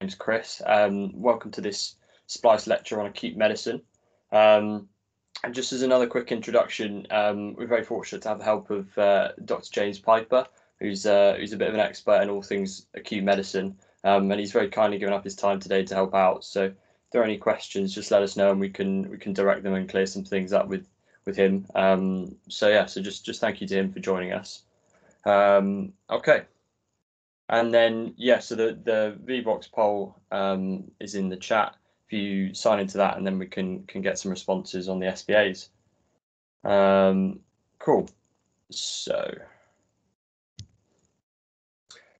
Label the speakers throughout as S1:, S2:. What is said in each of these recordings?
S1: name's Chris. Um, welcome to this Splice lecture on acute medicine. Um, and just as another quick introduction, um, we're very fortunate to have the help of uh, Dr. James Piper, who's uh, who's a bit of an expert in all things acute medicine, um, and he's very kindly given up his time today to help out. So, if there are any questions, just let us know, and we can we can direct them and clear some things up with with him. Um, so yeah, so just just thank you to him for joining us. Um, okay. And then, yeah, so the, the Vevox poll um, is in the chat. If you sign into that, and then we can can get some responses on the SBAs. Um, cool. So,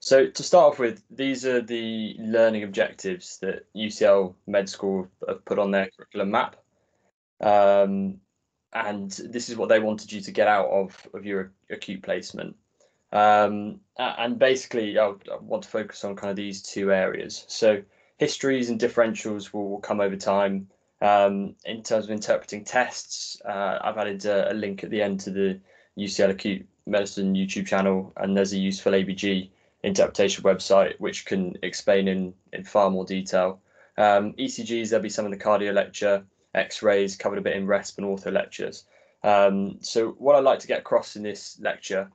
S1: so to start off with, these are the learning objectives that UCL Med School have put on their curriculum map. Um, and this is what they wanted you to get out of, of your acute placement. Um, and basically, I, want to focus on kind of these two areas. So, histories and differentials will, will come over time. Um, in terms of interpreting tests, uh, I've added a, a, link at the end to the UCL Acute Medicine YouTube channel, and there's a useful ABG interpretation website which can explain in, in far more detail. Um, ECGs, there'll be some in the cardio lecture, X rays covered a bit in RESP and ortho lectures. Um, so, what I'd like to get across in this lecture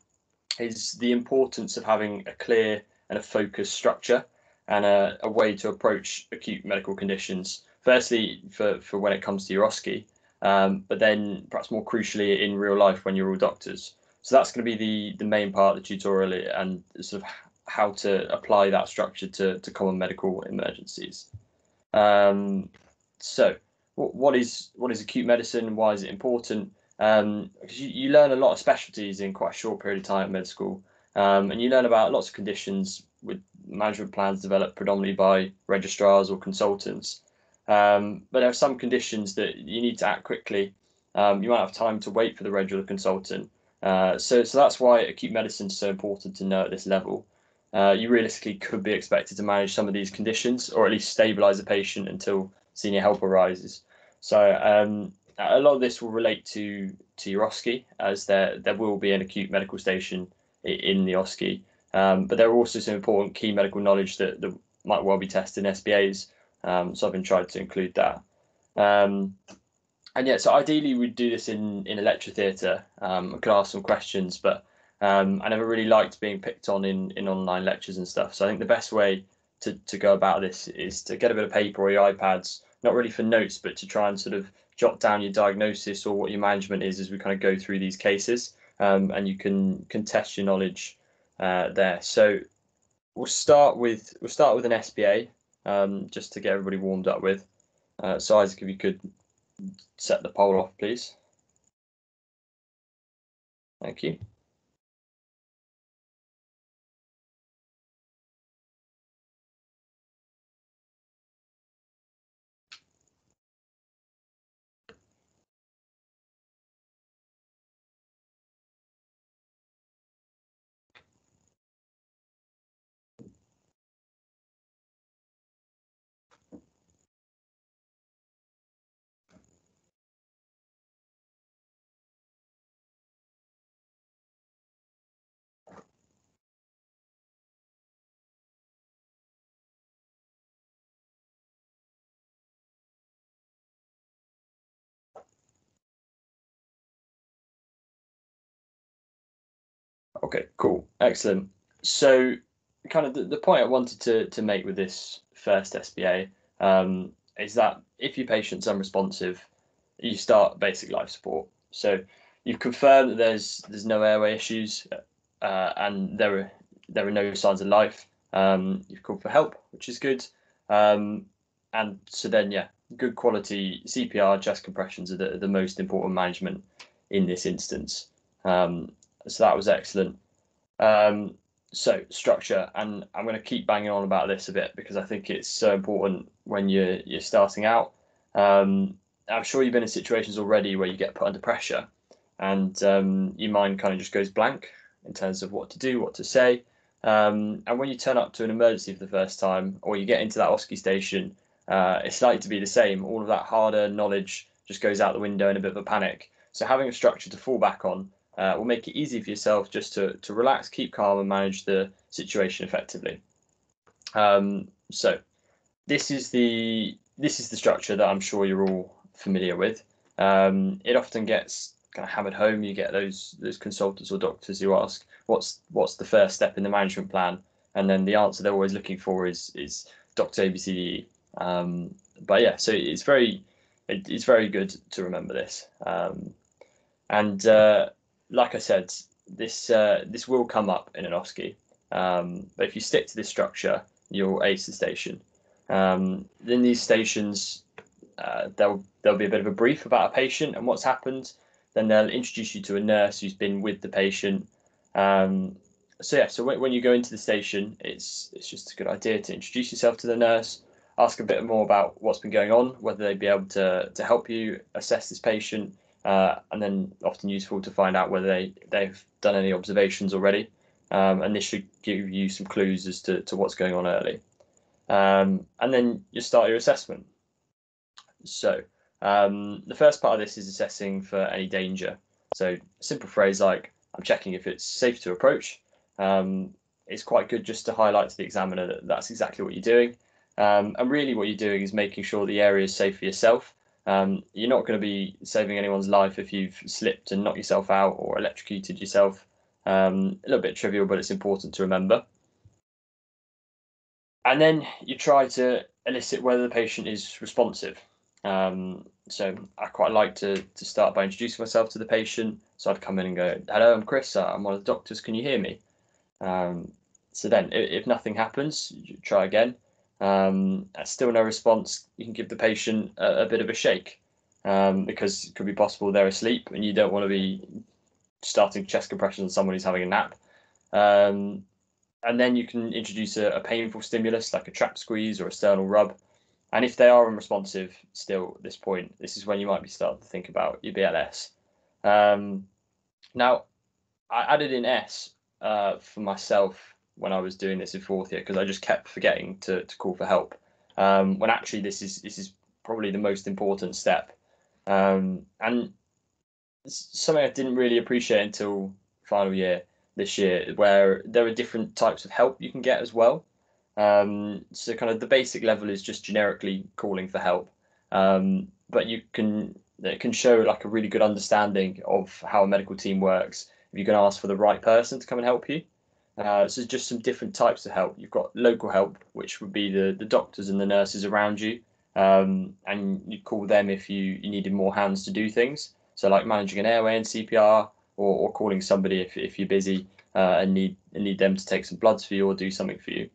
S1: is the importance of having a clear and a focused structure and a, a way to approach acute medical conditions. Firstly, for, for when it comes to your OSCE, um, but then perhaps more crucially in real life when you're all doctors. So that's going to be the, the main part of the tutorial and sort of how to apply that structure to, to common medical emergencies. Um, so what is what is acute medicine? Why is it important? Um, because you, you learn a lot of specialties in quite a short period of time at med school, um, and you learn about lots of conditions with management plans developed predominantly by registrars or consultants. Um, but there are some conditions that you need to act quickly. Um, you might have time to wait for the regular consultant. Uh, so, so that's why acute medicine is so important to know at this level. Uh, you realistically could be expected to manage some of these conditions, or at least stabilize a patient until senior help arises. So, um, a lot of this will relate to to your OSCE, as there there will be an acute medical station in the OSCE. Um, but there are also some important key medical knowledge that, that might well be tested in SBAs. Um, so I've been trying to include that. Um, and yeah, so ideally we'd do this in in a lecture theatre. Um, I could ask some questions, but um, I never really liked being picked on in in online lectures and stuff. So I think the best way to to go about this is to get a bit of paper or your iPads, not really for notes, but to try and sort of jot down your diagnosis or what your management is as we kind of go through these cases, um, and you can can test your knowledge uh, there. So we'll start with we'll start with an SBA um, just to get everybody warmed up with. Uh, so Isaac, if you could set the poll off, please. Thank you. Okay, cool, excellent. So, kind of the, the point I wanted to to make with this first SBA um, is that if your patient's unresponsive, you start basic life support. So you've confirmed that there's there's no airway issues uh, and there are there are no signs of life. Um, you've called for help, which is good. Um, and so then, yeah, good quality CPR, chest compressions are the, the most important management in this instance. Um, so that was excellent. Um, so structure, and I'm going to keep banging on about this a bit because I think it's so important when you're you're starting out. Um, I'm sure you've been in situations already where you get put under pressure, and um, your mind kind of just goes blank in terms of what to do, what to say. Um, and when you turn up to an emergency for the first time, or you get into that OSCE station, uh, it's likely to be the same. All of that harder knowledge just goes out the window in a bit of a panic. So having a structure to fall back on uh, will make it easy for yourself just to, to relax, keep calm, and manage the situation effectively. Um, so, this is the this is the structure that I'm sure you're all familiar with. Um, it often gets kind of hammered home. You get those those consultants or doctors who ask, "What's what's the first step in the management plan?" And then the answer they're always looking for is is Dr. ABCDE. Um, but yeah, so it's very it, it's very good to remember this. Um, and uh, like I said, this uh, this will come up in an OSCE. Um, but if you stick to this structure, you'll ace the station. Um, in these stations, uh, there'll there'll be a bit of a brief about a patient and what's happened. Then they'll introduce you to a nurse who's been with the patient. Um, so yeah, so when, when you go into the station, it's it's just a good idea to introduce yourself to the nurse, ask a bit more about what's been going on, whether they'd be able to to help you assess this patient, uh, and then often useful to find out whether they they've done any observations already, um, and this should give you some clues as to, to what's going on early. Um, and then you start your assessment. So um, the first part of this is assessing for any danger. So simple phrase like I'm checking if it's safe to approach. Um, it's quite good just to highlight to the examiner that that's exactly what you're doing. Um, and really what you're doing is making sure the area is safe for yourself. Um, you're not going to be saving anyone's life if you've slipped and knocked yourself out or electrocuted yourself. Um, a little bit trivial, but it's important to remember. And then you try to elicit whether the patient is responsive. Um, so I quite like to, to start by introducing myself to the patient. So I'd come in and go, hello, I'm Chris, I'm one of the doctors, can you hear me? Um, so then if, if, nothing happens, try again. Um, still no response, you can give the patient a, a bit of a shake um, because it could be possible they're asleep and you don't want to be starting chest compressions on someone who's having a nap. Um, and then you can introduce a, a, painful stimulus like a trap squeeze or a sternal rub. And if they are unresponsive still at this point, this is when you might be starting to think about your BLS. Um, now, I added in S uh, for myself when I was doing this in fourth year because I just kept forgetting to, to call for help. Um, when actually this is this is probably the most important step. Um, and something I didn't really appreciate until final year this year, where there are different types of help you can get as well. Um, so kind of the basic level is just generically calling for help, um, but you can it can show like a really good understanding of how a medical team works if you can ask for the right person to come and help you. Uh, so just some different types of help. You've got local help, which would be the, the doctors and the nurses around you, um, and you call them if you, you needed more hands to do things. So like managing an airway in CPR, or, or calling somebody if, if you're busy uh, and need and need them to take some bloods for you or do something for you.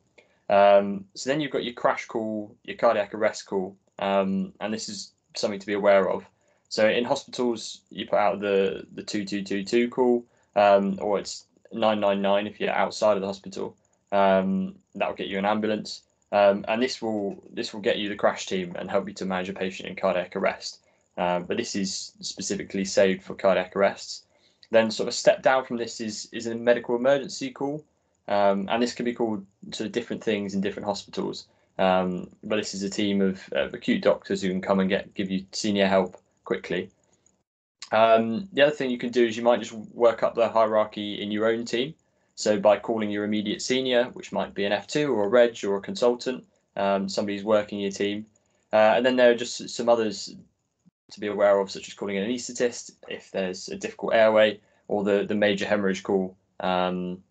S1: Um, so then you've got your crash call, your cardiac arrest call, um, and this is something to be aware of. So in hospitals, you put out the the two two two two call, um, or it's nine nine nine if you're outside of the hospital. Um, that will get you an ambulance, um, and this will this will get you the crash team and help you to manage a patient in cardiac arrest. Um, but this is specifically saved for cardiac arrests. Then sort of step down from this is is a medical emergency call, um, and this can be called sort of different things in different hospitals. Um, but this is a team of, of, acute doctors who can come and get give you senior help quickly. Um, the other thing you can do is you might just work up the hierarchy in your own team. So by calling your immediate senior, which might be an F2 or a reg or a consultant, um, somebody who's working your team. Uh, and then there are just some others to be aware of, such as calling an anaesthetist if there's a difficult airway or the, the major hemorrhage call um,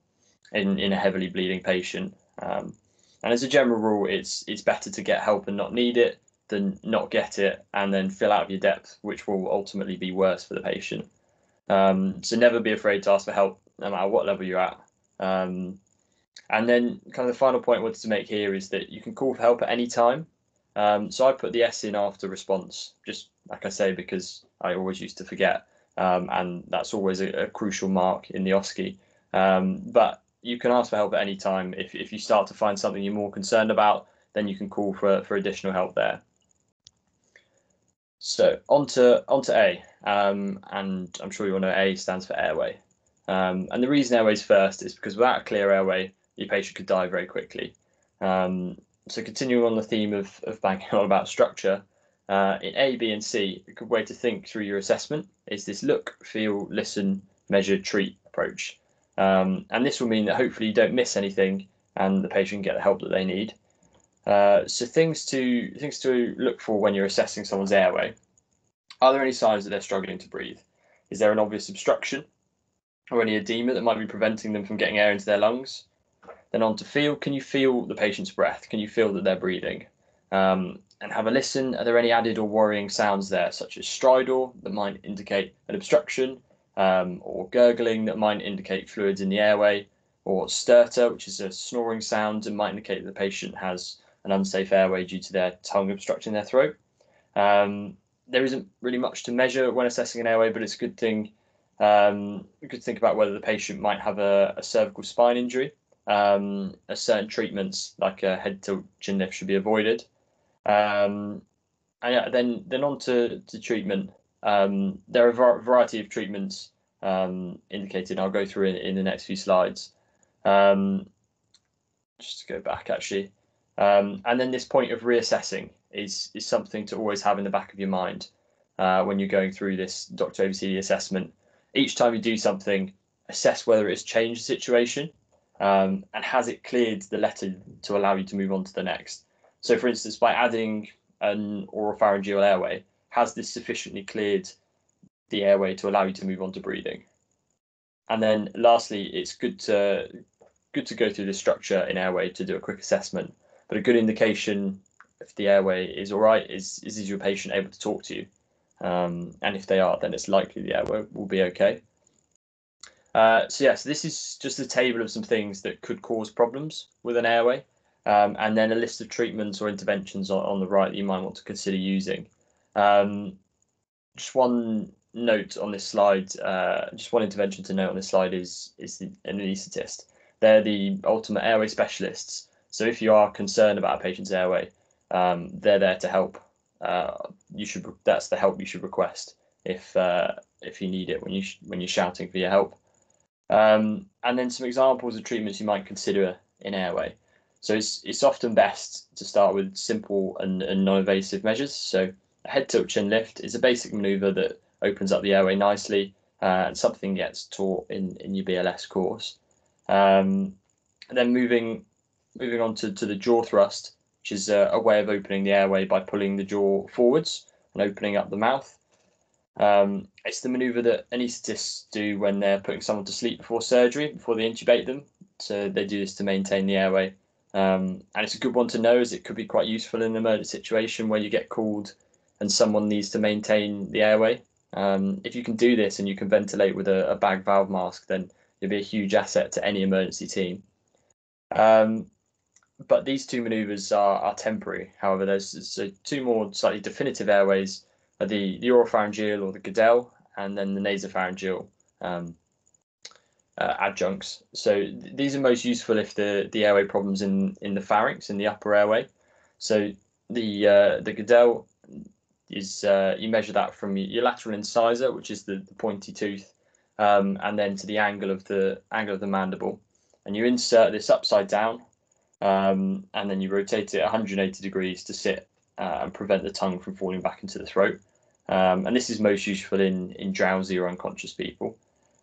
S1: in, in a heavily bleeding patient. Um, and as a general rule, it's it's better to get help and not need it than not get it and then fill out of your depth, which will ultimately be worse for the patient. Um, so never be afraid to ask for help, no matter what level you're at. Um, and then, kind of the final point I wanted to make here is that you can call for help at any time. Um, so I put the S in after response, just like I say, because I always used to forget, um, and that's always a, a, crucial mark in the OSCE. Um, but you can ask for help at any time. If, if you start to find something you're more concerned about, then you can call for, for additional help there. So on to, on to A, um, and I'm sure you all know A stands for airway. Um, and the reason airway is first is because without a clear airway, your patient could die very quickly. Um, so continuing on the theme of, of banging on about structure, uh, in A, B, and C, a good way to think through your assessment is this look, feel, listen, measure, treat approach. Um, and this will mean that hopefully you don't miss anything and the patient get the help that they need. Uh, so things to things to look for when you're assessing someone's airway. Are there any signs that they're struggling to breathe? Is there an obvious obstruction or any edema that might be preventing them from getting air into their lungs? Then on to feel. Can you feel the patient's breath? Can you feel that they're breathing? Um, and have a listen. Are there any added or worrying sounds there, such as stridor that might indicate an obstruction, um, or gurgling that might indicate fluids in the airway, or stertor, which is a snoring sound and might indicate that the patient has an unsafe airway due to their tongue obstructing their throat. Um, there isn't really much to measure when assessing an airway, but it's a good thing. Um, good to think about whether the patient might have a, a cervical spine injury. Um, certain treatments like a head tilt chin lift should be avoided. Um, and then then on to, to treatment. Um, there are a variety of treatments um, indicated. I'll go through in, in the next few slides. Um, just to go back actually. Um, and then this point of reassessing is is something to always have in the back of your mind uh, when you're going through this Dr. ABCDE assessment. Each time you do something, assess whether it has changed the situation um, and has it cleared the letter to allow you to move on to the next. So, for instance, by adding an oropharyngeal airway, has this sufficiently cleared the airway to allow you to move on to breathing? And then, lastly, it's good to good to go through the structure in airway to do a quick assessment. But a good indication if the airway is all right is is, your patient able to talk to you? Um, and if they are, then it's likely the airway will be okay. Uh, so yes, this is just a table of some things that could cause problems with an airway um, and then a list of treatments or interventions on, on, the right that you might want to consider using. Um, just one note on this slide, uh, just one intervention to note on this slide is is the anaesthetist. They're the ultimate airway specialists. So if you are concerned about a patient's airway, um, they're there to help. Uh, you should that's the help you should request if uh, if you need it when you when you're shouting for your help. Um, and then some examples of treatments you might consider in airway. So it's it's often best to start with simple and, and non-invasive measures. So a head tilt chin lift is a basic maneuver that opens up the airway nicely, uh, and something gets taught in, in your BLS course. Um, and then moving moving on to, to the jaw thrust, which is a, a, way of opening the airway by pulling the jaw forwards and opening up the mouth. Um, it's the maneuver that anaesthetists do when they're putting someone to sleep before surgery, before they intubate them. So they do this to maintain the airway um, and it's a good one to know as it could be quite useful in an emergency situation where you get called and someone needs to maintain the airway. Um, if you can do this and you can ventilate with a, a, bag valve mask, then you'll be a huge asset to any emergency team. Um, but these two maneuvers are, are temporary. However, there's so two more slightly definitive airways are the, the oropharyngeal or the Guedel, and then the nasopharyngeal. Um, uh, adjuncts. So th- these are most useful if the, the airway problems in, in the pharynx, in the upper airway. So the uh, the Guedel is uh, you measure that from your lateral incisor, which is the, the pointy tooth, um, and then to the angle of the angle of the mandible, and you insert this upside down, um, and then you rotate it 180 degrees to sit uh, and prevent the tongue from falling back into the throat. Um, and this is most useful in in drowsy or unconscious people.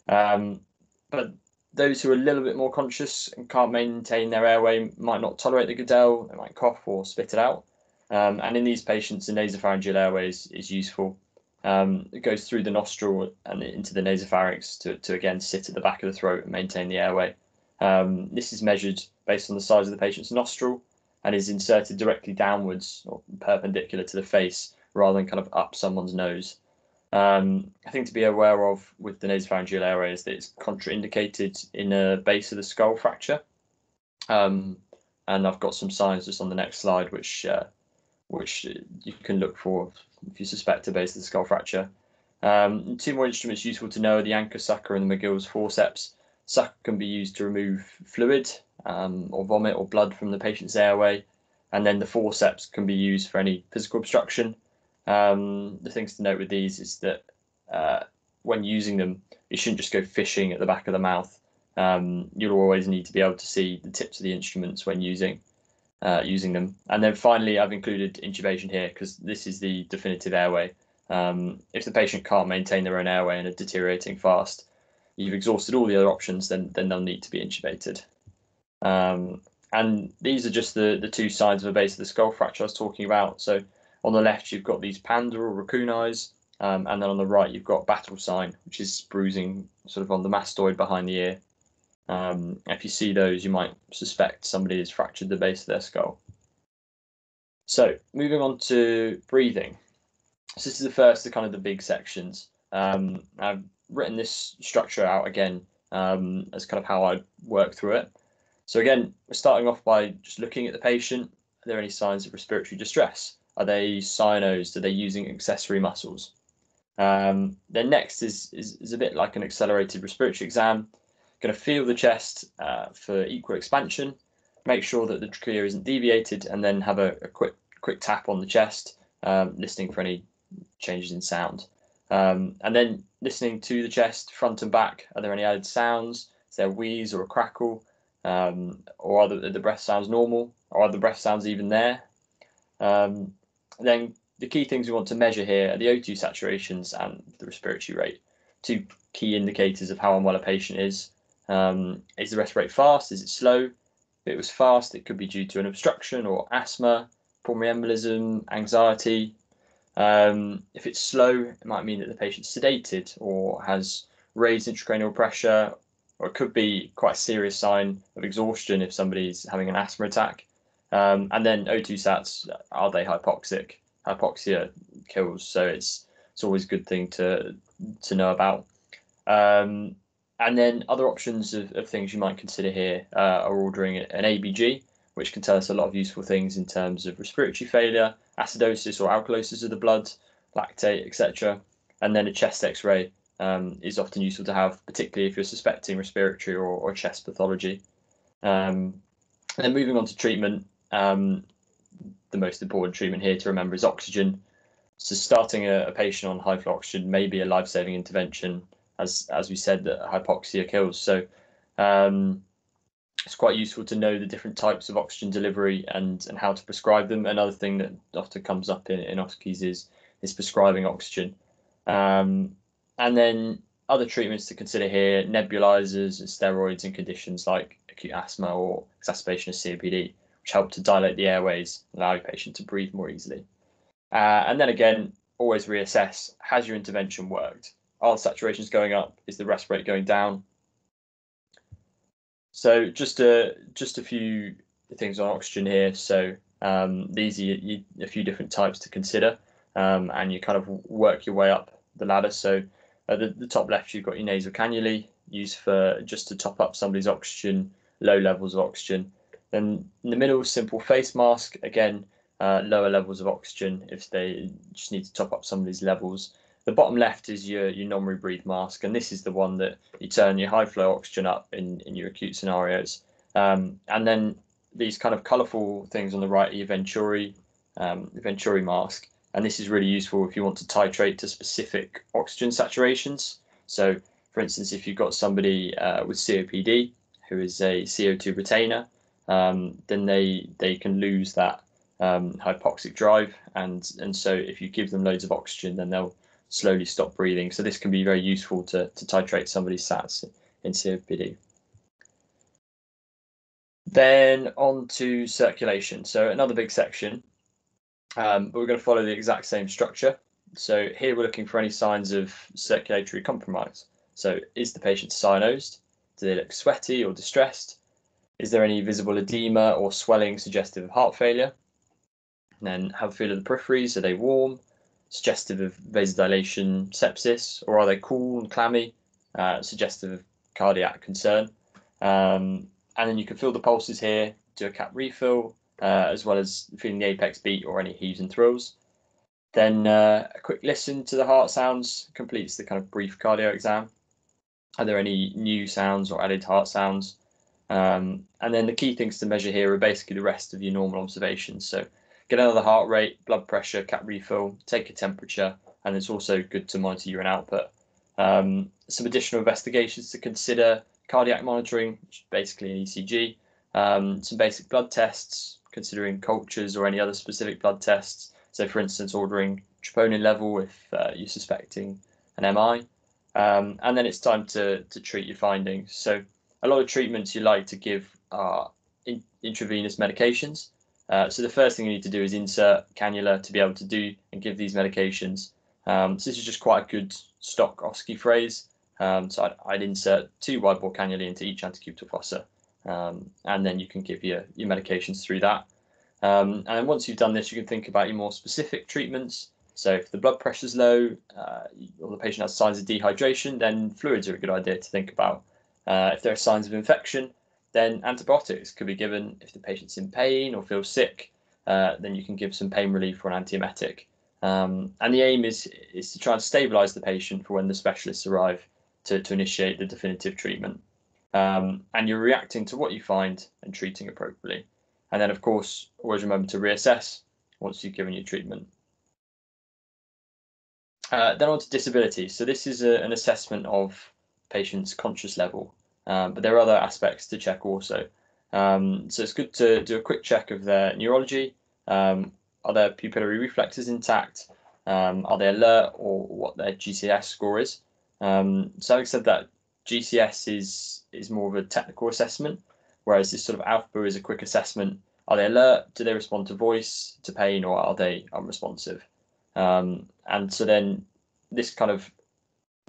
S1: Um, but those who are a little bit more conscious and can't maintain their airway might not tolerate the Guedel, they might cough or spit it out. Um, and in these patients, the nasopharyngeal airway is, is useful. Um, it goes through the nostril and into the nasopharynx to, to again sit at the back of the throat and maintain the airway. Um, this is measured based on the size of the patient's nostril and is inserted directly downwards or perpendicular to the face rather than kind of up someone's nose. Um, I think to be aware of with the nasopharyngeal airway is that it's contraindicated in a base of the skull fracture. Um, and I've got some signs just on the next slide, which uh, which you can look for if you suspect a base of the skull fracture. Um, two more instruments useful to know are the Yankauer sucker and the Magill's forceps. Sucker can be used to remove fluid um, or vomit or blood from the patient's airway, and then the forceps can be used for any physical obstruction. Um, the things to note with these is that uh, when using them, you shouldn't just go fishing at the back of the mouth. Um, you'll always need to be able to see the tips of the instruments when using uh, using them. And then finally, I've included intubation here because this is the definitive airway. Um, if the patient can't maintain their own airway and are deteriorating fast, you've exhausted all the other options, then then they'll need to be intubated. Um, and these are just the, the two sides of the base of the skull fracture I was talking about. So on the left, you've got these panda or raccoon eyes, um, and then on the right, you've got battle sign, which is bruising sort of on the mastoid behind the ear. Um, if you see those, you might suspect somebody has fractured the base of their skull. So moving on to breathing. So this is the first of kind of the big sections. Um, I've written this structure out again um, as kind of how I work through it. So again, we're starting off by just looking at the patient. Are there any signs of respiratory distress? Are they cyanosed? Are they using accessory muscles? Um, then next is, is, is a bit like an accelerated respiratory exam. Going to feel the chest uh, for equal expansion, make sure that the trachea isn't deviated, and then have a, a quick quick tap on the chest, um, listening for any changes in sound. Um, and then listening to the chest, front and back. Are there any added sounds? Is there a wheeze or a crackle? Um, or are the, the breath sounds normal? Or are the breath sounds even there? Um, then the key things we want to measure here are the O2 saturations and the respiratory rate. Two key indicators of how unwell a patient is. Um, is the respirate fast? Is it slow? If it was fast, it could be due to an obstruction or asthma, pulmonary embolism, anxiety, um, if it's slow, it might mean that the patient's sedated or has raised intracranial pressure, or it could be quite a serious sign of exhaustion if somebody's having an asthma attack. Um, and then O2 sats, are they hypoxic? Hypoxia kills, so it's it's always a good thing to to know about. Um, and then other options of, of things you might consider here uh, are ordering an ABG, which can tell us a lot of useful things in terms of respiratory failure, acidosis or alkalosis of the blood, lactate, etc. And then a chest X-ray um, is often useful to have, particularly if you're suspecting respiratory or, or chest pathology. Um, and then moving on to treatment, um, the most important treatment here to remember is oxygen. So starting a, a patient on high oxygen may be a life-saving intervention, as as we said that hypoxia kills. So um, it's quite useful to know the different types of oxygen delivery and and how to prescribe them. Another thing that often comes up in, in OSCEs is is prescribing oxygen. Um, and then other treatments to consider here, nebulizers and steroids in conditions like acute asthma or exacerbation of COPD, which help to dilate the airways, allow your patient to breathe more easily. Uh, and then again, always reassess, has your intervention worked? Are the saturations going up? Is the rest rate going down? So just a just a few things on oxygen here. So um, these are you, a few different types to consider, um, and you kind of work your way up the ladder. So at the, the top left, you've got your nasal cannulae used for just to top up somebody's oxygen, low levels of oxygen. Then in the middle, simple face mask, again, uh, lower levels of oxygen if they just need to top up somebody's levels. The bottom left is your, your non-rebreathe mask, and this is the one that you turn your high flow oxygen up in, in your acute scenarios. Um, and then these kind of colourful things on the right are your Venturi, um, Venturi mask. And this is really useful if you want to titrate to specific oxygen saturations. So, for instance, if you've got somebody uh, with COPD who is a CO2 retainer, um, then they they can lose that um, hypoxic drive, and and so if you give them loads of oxygen, then they'll slowly stop breathing. So this can be very useful to, to titrate somebody's SATs in COPD. Then on to circulation. So another big section, um, but we're going to follow the exact same structure. So here we're looking for any signs of circulatory compromise. So is the patient cyanosed? Do they look sweaty or distressed? Is there any visible edema or swelling suggestive of heart failure? And then have a feel of the peripheries. Are they warm? Suggestive of vasodilation sepsis, or are they cool and clammy, uh, suggestive of cardiac concern? Um, and then you can feel the pulses here, do a cap refill, uh, as well as feeling the apex beat or any heaves and thrills. Then uh, a quick listen to the heart sounds completes the kind of brief cardio exam. Are there any new sounds or added heart sounds? Um, and then the key things to measure here are basically the rest of your normal observations. So get another heart rate, blood pressure, cap refill, take a temperature, and it's also good to monitor urine output. Um, some additional investigations to consider cardiac monitoring, which is basically an ECG, um, some basic blood tests, considering cultures or any other specific blood tests. So, for instance, ordering troponin level if uh, you're suspecting an MI. Um, and then it's time to, to treat your findings. So, a lot of treatments you like to give are in, intravenous medications. Uh, so the first thing you need to do is insert cannula to be able to do and give these medications. Um, so this is just quite a good stock OSCE phrase. Um, so I'd, I'd, insert two wide bore cannulae into each antecubital fossa, um, and then you can give your, your medications through that. Um, and once you've done this, you can think about your more specific treatments. So if the blood pressure is low uh, or the patient has signs of dehydration, then fluids are a good idea to think about. Uh, if there are signs of infection, then antibiotics could be given. If the patient's in pain or feels sick, uh, then you can give some pain relief or an antiemetic. Um, and the aim is is to try and stabilise the patient for when the specialists arrive to, to initiate the definitive treatment. Um, and you're reacting to what you find and treating appropriately. And then, of course, always remember to reassess once you've given your treatment. Uh, then on to disability. So this is a, an assessment of patient's conscious level, um, but there are other aspects to check also. Um, so it's good to do a quick check of their neurology. Um, are their pupillary reflexes intact? Um, are they alert or what their GCS score is? Um, so having said that, GCS is is more of a technical assessment, whereas this sort of AVPU is a quick assessment. Are they alert? Do they respond to voice, to pain, or are they unresponsive? Um, and so then this kind of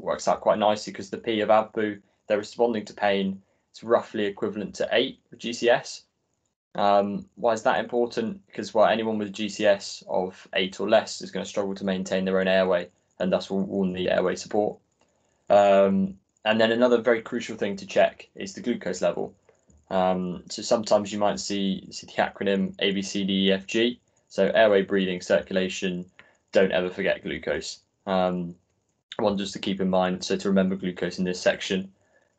S1: works out quite nicely because the P of AVPU, they're responding to pain. It's roughly equivalent to eight with GCS. Um, why is that important? Because well, anyone with GCS of eight or less is going to struggle to maintain their own airway, and thus will, will need airway support. Um, and then another very crucial thing to check is the glucose level. Um, so sometimes you might see, see the acronym ABCDEFG. So airway, breathing, circulation, don't ever forget glucose. Um, one just to keep in mind, so to remember glucose in this section.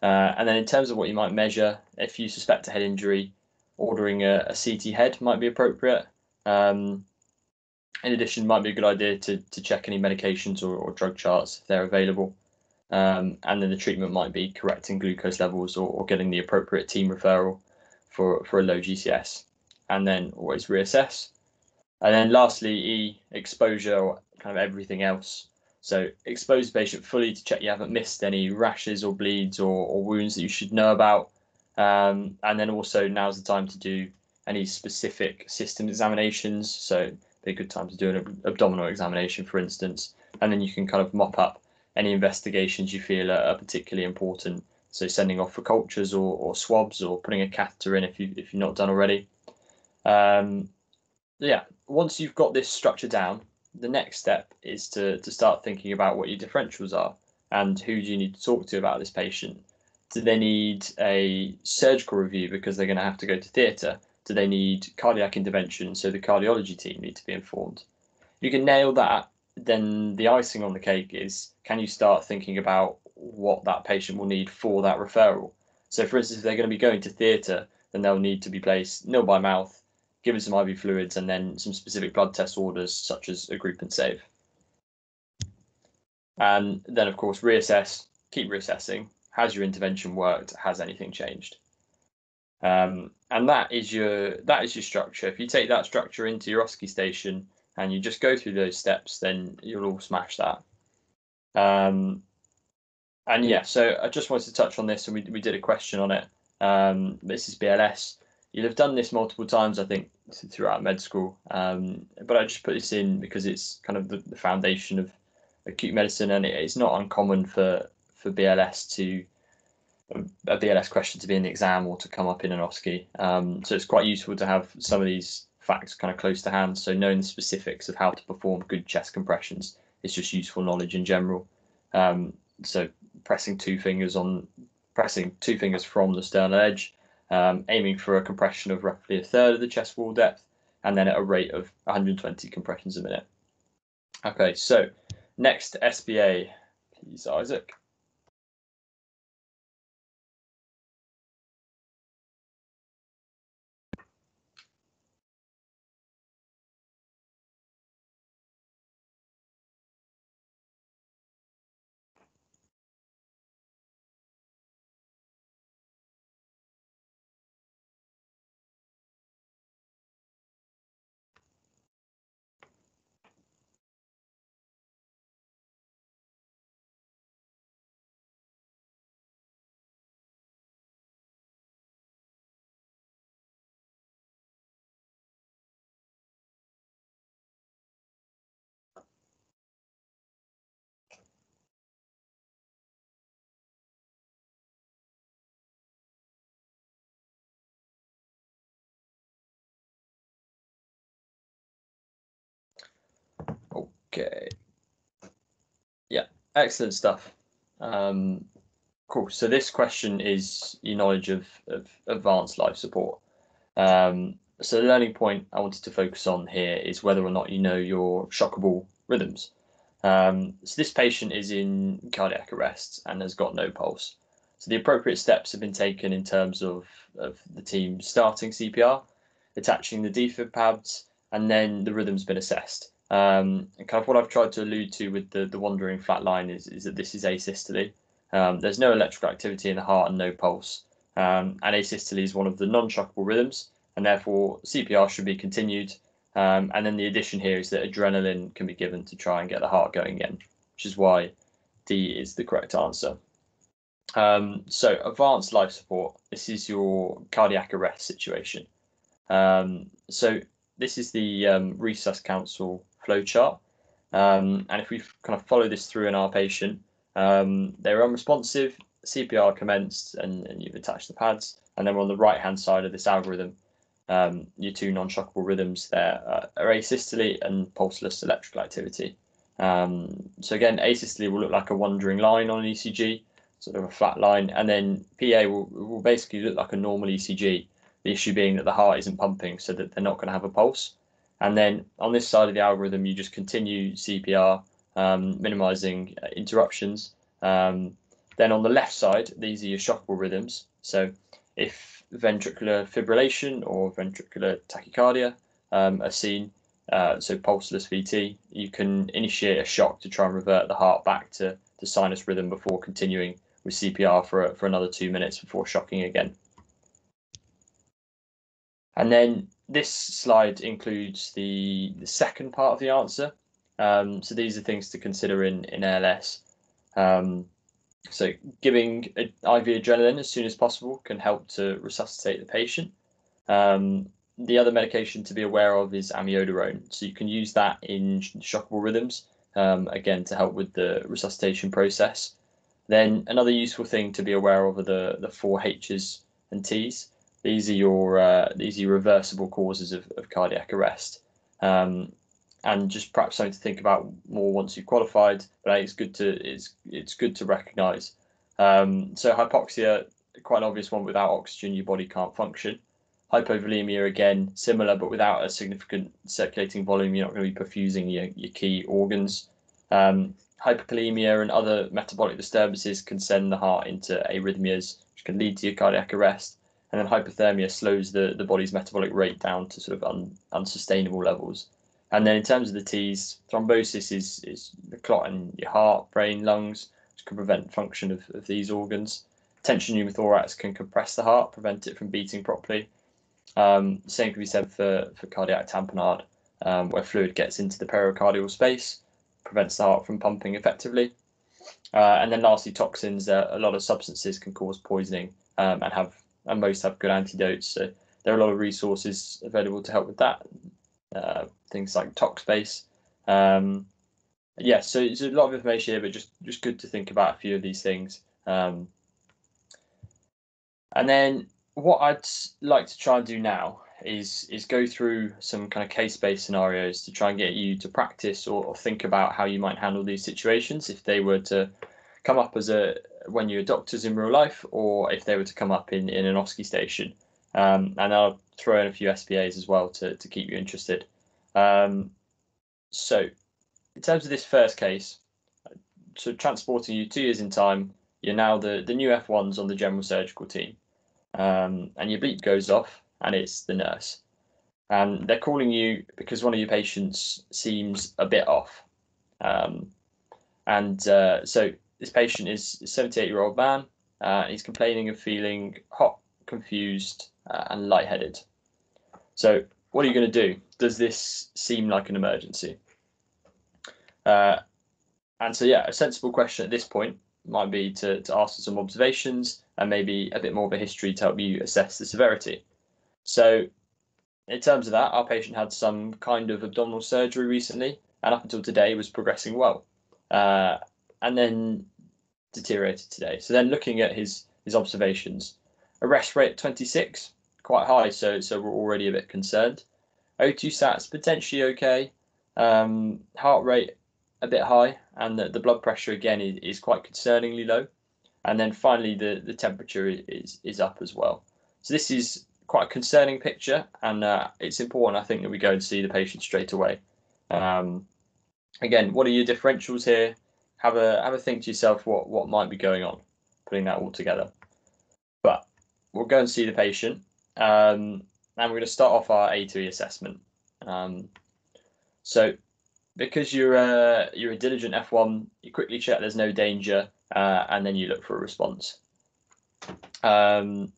S1: Uh, and then in terms of what you might measure, if you suspect a head injury, ordering a, a CT head might be appropriate. Um, in addition, might be a good idea to, to check any medications or, or drug charts if they're available. Um, and then the treatment might be correcting glucose levels or, or getting the appropriate team referral for, for a low GCS. And then always reassess. And then lastly, E, exposure or kind of everything else. So expose the patient fully to check you haven't missed any rashes or bleeds or, or wounds that you should know about. Um, and then also now's the time to do any specific system examinations. So be a good time to do an abdominal examination, for instance. And then you can kind of mop up any investigations you feel are, are particularly important. So sending off for cultures or, or swabs or putting a catheter in if you if you've not done already. Um, yeah, once you've got this structure down, the next step is to, to start thinking about what your differentials are and who do you need to talk to about this patient. Do they need a surgical review because they're going to have to go to theatre? Do they need cardiac intervention so the cardiology team need to be informed? If you can nail that, then the icing on the cake is can you start thinking about what that patient will need for that referral? So, for instance, if they're going to be going to theatre, then they'll need to be placed nil by mouth given some IV fluids, and then some specific blood test orders, such as a group and save. And then, of course, reassess, keep reassessing. Has your intervention worked? Has anything changed? Um, and that is your that is your structure. If you take that structure into your OSCE station and you just go through those steps, then you'll all smash that. Um, and yeah, so I just wanted to touch on this, and we we did a question on it. Um, this is BLS you'll have done this multiple times, I think, throughout med school. Um, but I just put this in because it's kind of the, the foundation of acute medicine, and it, it's not uncommon for for BLS to a BLS question to be in the exam or to come up in an OSCE. Um, so it's quite useful to have some of these facts kind of close to hand. So knowing the specifics of how to perform good chest compressions is just useful knowledge in general. Um, so pressing two fingers on pressing two fingers from the sternal edge um, aiming for a compression of roughly a third of the chest wall depth, and then at a rate of 120 compressions a minute. Okay, so next SBA, please, Isaac. Okay. Yeah, excellent stuff. Um, cool. So this question is your knowledge of, of advanced life support. Um, so the learning point I wanted to focus on here is whether or not you know your shockable rhythms. Um, so this patient is in cardiac arrest and has got no pulse. So the appropriate steps have been taken in terms of, of the team starting CPR, attaching the defib pads, and then the rhythm's been assessed. Um, and kind of what I've tried to allude to with the, the wandering flat line is, is that this is asystole. Um, there's no electrical activity in the heart and no pulse. Um, and asystole is one of the non-shockable rhythms, and therefore CPR should be continued. Um, and then the addition here is that adrenaline can be given to try and get the heart going again, which is why D is the correct answer. Um, so advanced life support, this is your cardiac arrest situation. Um, so this is the um, Resus Council flowchart. Um, and if we kind of follow this through in our patient, um, they're unresponsive, CPR commenced, and, and you've attached the pads. And then on the right hand side of this algorithm. Um, your two non-shockable rhythms there are asystole and pulseless electrical activity. Um, so again, asystole will look like a wandering line on an ECG, sort of a flat line, and then PA will, will basically look like a normal ECG. The issue being that the heart isn't pumping, so that they're not going to have a pulse. And then on this side of the algorithm, you just continue CPR, um, minimizing uh, interruptions. Um, then on the left side, these are your shockable rhythms. So if ventricular fibrillation or ventricular tachycardia um, are seen, uh, so pulseless VT, you can initiate a shock to try and revert the heart back to the sinus rhythm before continuing with CPR for, for another two minutes before shocking again. And then this slide includes the, the second part of the answer. Um, so these are things to consider in, in ALS. Um, so giving IV adrenaline as soon as possible can help to resuscitate the patient. Um, the other medication to be aware of is amiodarone. So you can use that in shockable rhythms, um, again, to help with the resuscitation process. Then another useful thing to be aware of are the, the four H's and T's. These are your uh, these are your reversible causes of, of cardiac arrest, um, and just perhaps something to think about more once you've qualified. But it's good to it's it's good to recognise. Um, so hypoxia, quite an obvious one. Without oxygen, your body can't function. Hypovolemia again, similar, but without a significant circulating volume, you're not going to be perfusing your, your key organs. Um, hyperkalemia and other metabolic disturbances can send the heart into arrhythmias, which can lead to your cardiac arrest and then hypothermia slows the, the body's metabolic rate down to sort of un, unsustainable levels. And then in terms of the T's, thrombosis is, is the clot in your heart, brain, lungs, which can prevent function of, of these organs. Tension pneumothorax can compress the heart, prevent it from beating properly. Um, same can be said for, for cardiac tamponade, um, where fluid gets into the pericardial space, prevents the heart from pumping effectively. Uh, and then lastly, toxins, uh, a lot of substances can cause poisoning um, and have and most have good antidotes. So there are a lot of resources available to help with that. Uh, things like ToxBase. Um, yeah, so it's a lot of information here, but just just good to think about a few of these things. Um, and then what I'd like to try and do now is is go through some kind of case-based scenarios to try and get you to practice or, or think about how you might handle these situations if they were to come up as a when you're doctors in real life or if they were to come up in, in an OSCE station. Um, and I'll throw in a few SBAs as well to, to keep you interested. Um, so, in terms of this first case, so transporting you two years in time, you're now the, the new F1s on the general surgical team. Um, and your bleep goes off, and it's the nurse. And they're calling you because one of your patients seems a bit off. Um, and uh, so this patient is a 78 year old man. Uh, he's complaining of feeling hot, confused, uh, and lightheaded. So, what are you going to do? Does this seem like an emergency? Uh, and so, yeah, a sensible question at this point might be to, to ask for some observations and maybe a bit more of a history to help you assess the severity. So, in terms of that, our patient had some kind of abdominal surgery recently, and up until today was progressing well. Uh, and then deteriorated today. So then looking at his his observations, arrest rate 26, quite high, so so we're already a bit concerned. O2 sats potentially okay. Um, heart rate a bit high, and the, the blood pressure again is, is quite concerningly low. And then finally, the, the temperature is, is up as well. So this is quite a concerning picture, and uh, it's important, I think, that we go and see the patient straight away. Um, again, what are your differentials here? Have a have a think to yourself what what might be going on, putting that all together. But we'll go and see the patient, um, and we're going to start off our A2E assessment. Um, so because you're a you're a diligent F1, you quickly check there's no danger, uh, and then you look for a response. Um,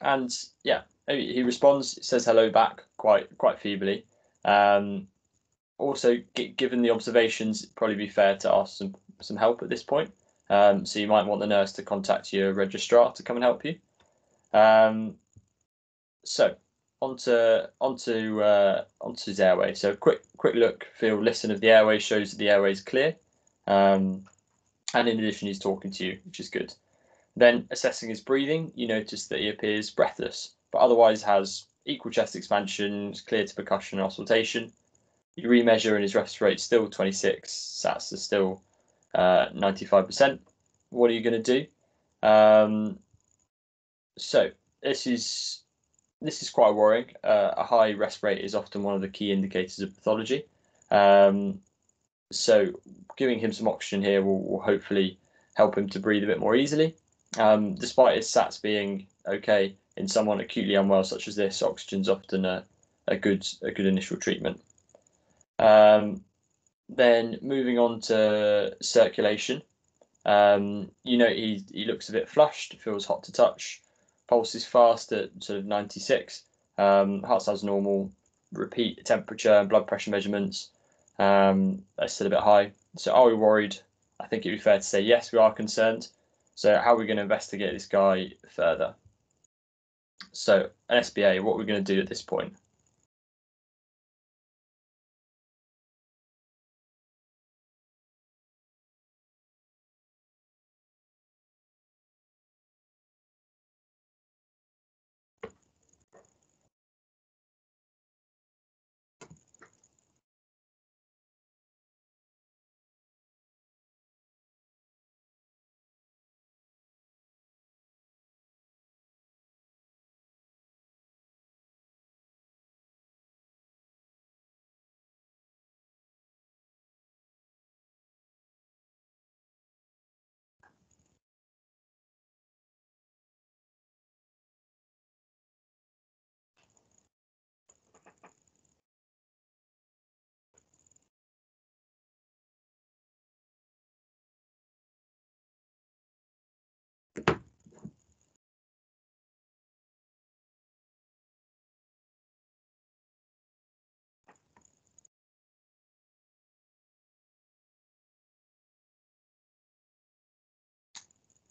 S1: and yeah, he responds, says hello back quite quite feebly. Um, also, given the observations, it'd probably be fair to ask some some help at this point. Um, so you might want the nurse to contact your registrar to come and help you. Um, so onto onto uh, onto his airway. So quick quick look, feel, listen of the airway shows that the airway is clear. Um, and in addition, he's talking to you, which is good. Then assessing his breathing, you notice that he appears breathless, but otherwise has equal chest expansion, clear to percussion and auscultation. You remeasure and his rest rate still 26, SATs are still uh, 95%. What are you going to do? Um, so this is this is quite worrying. Uh, a high rest rate is often one of the key indicators of pathology. Um, so giving him some oxygen here will, will, hopefully help him to breathe a bit more easily. Um, despite his SATs being okay in someone acutely unwell such as this, oxygen's often a, a good a good initial treatment. Um, then moving on to circulation, um, you know he he looks a bit flushed, feels hot to touch, pulse is fast at sort of 96, um, heart size normal, repeat temperature and blood pressure measurements um, are still a bit high. So are we worried? I think it'd be fair to say yes, we are concerned. So how are we going to investigate this guy further? So an SBA, what we're we going to do at this point?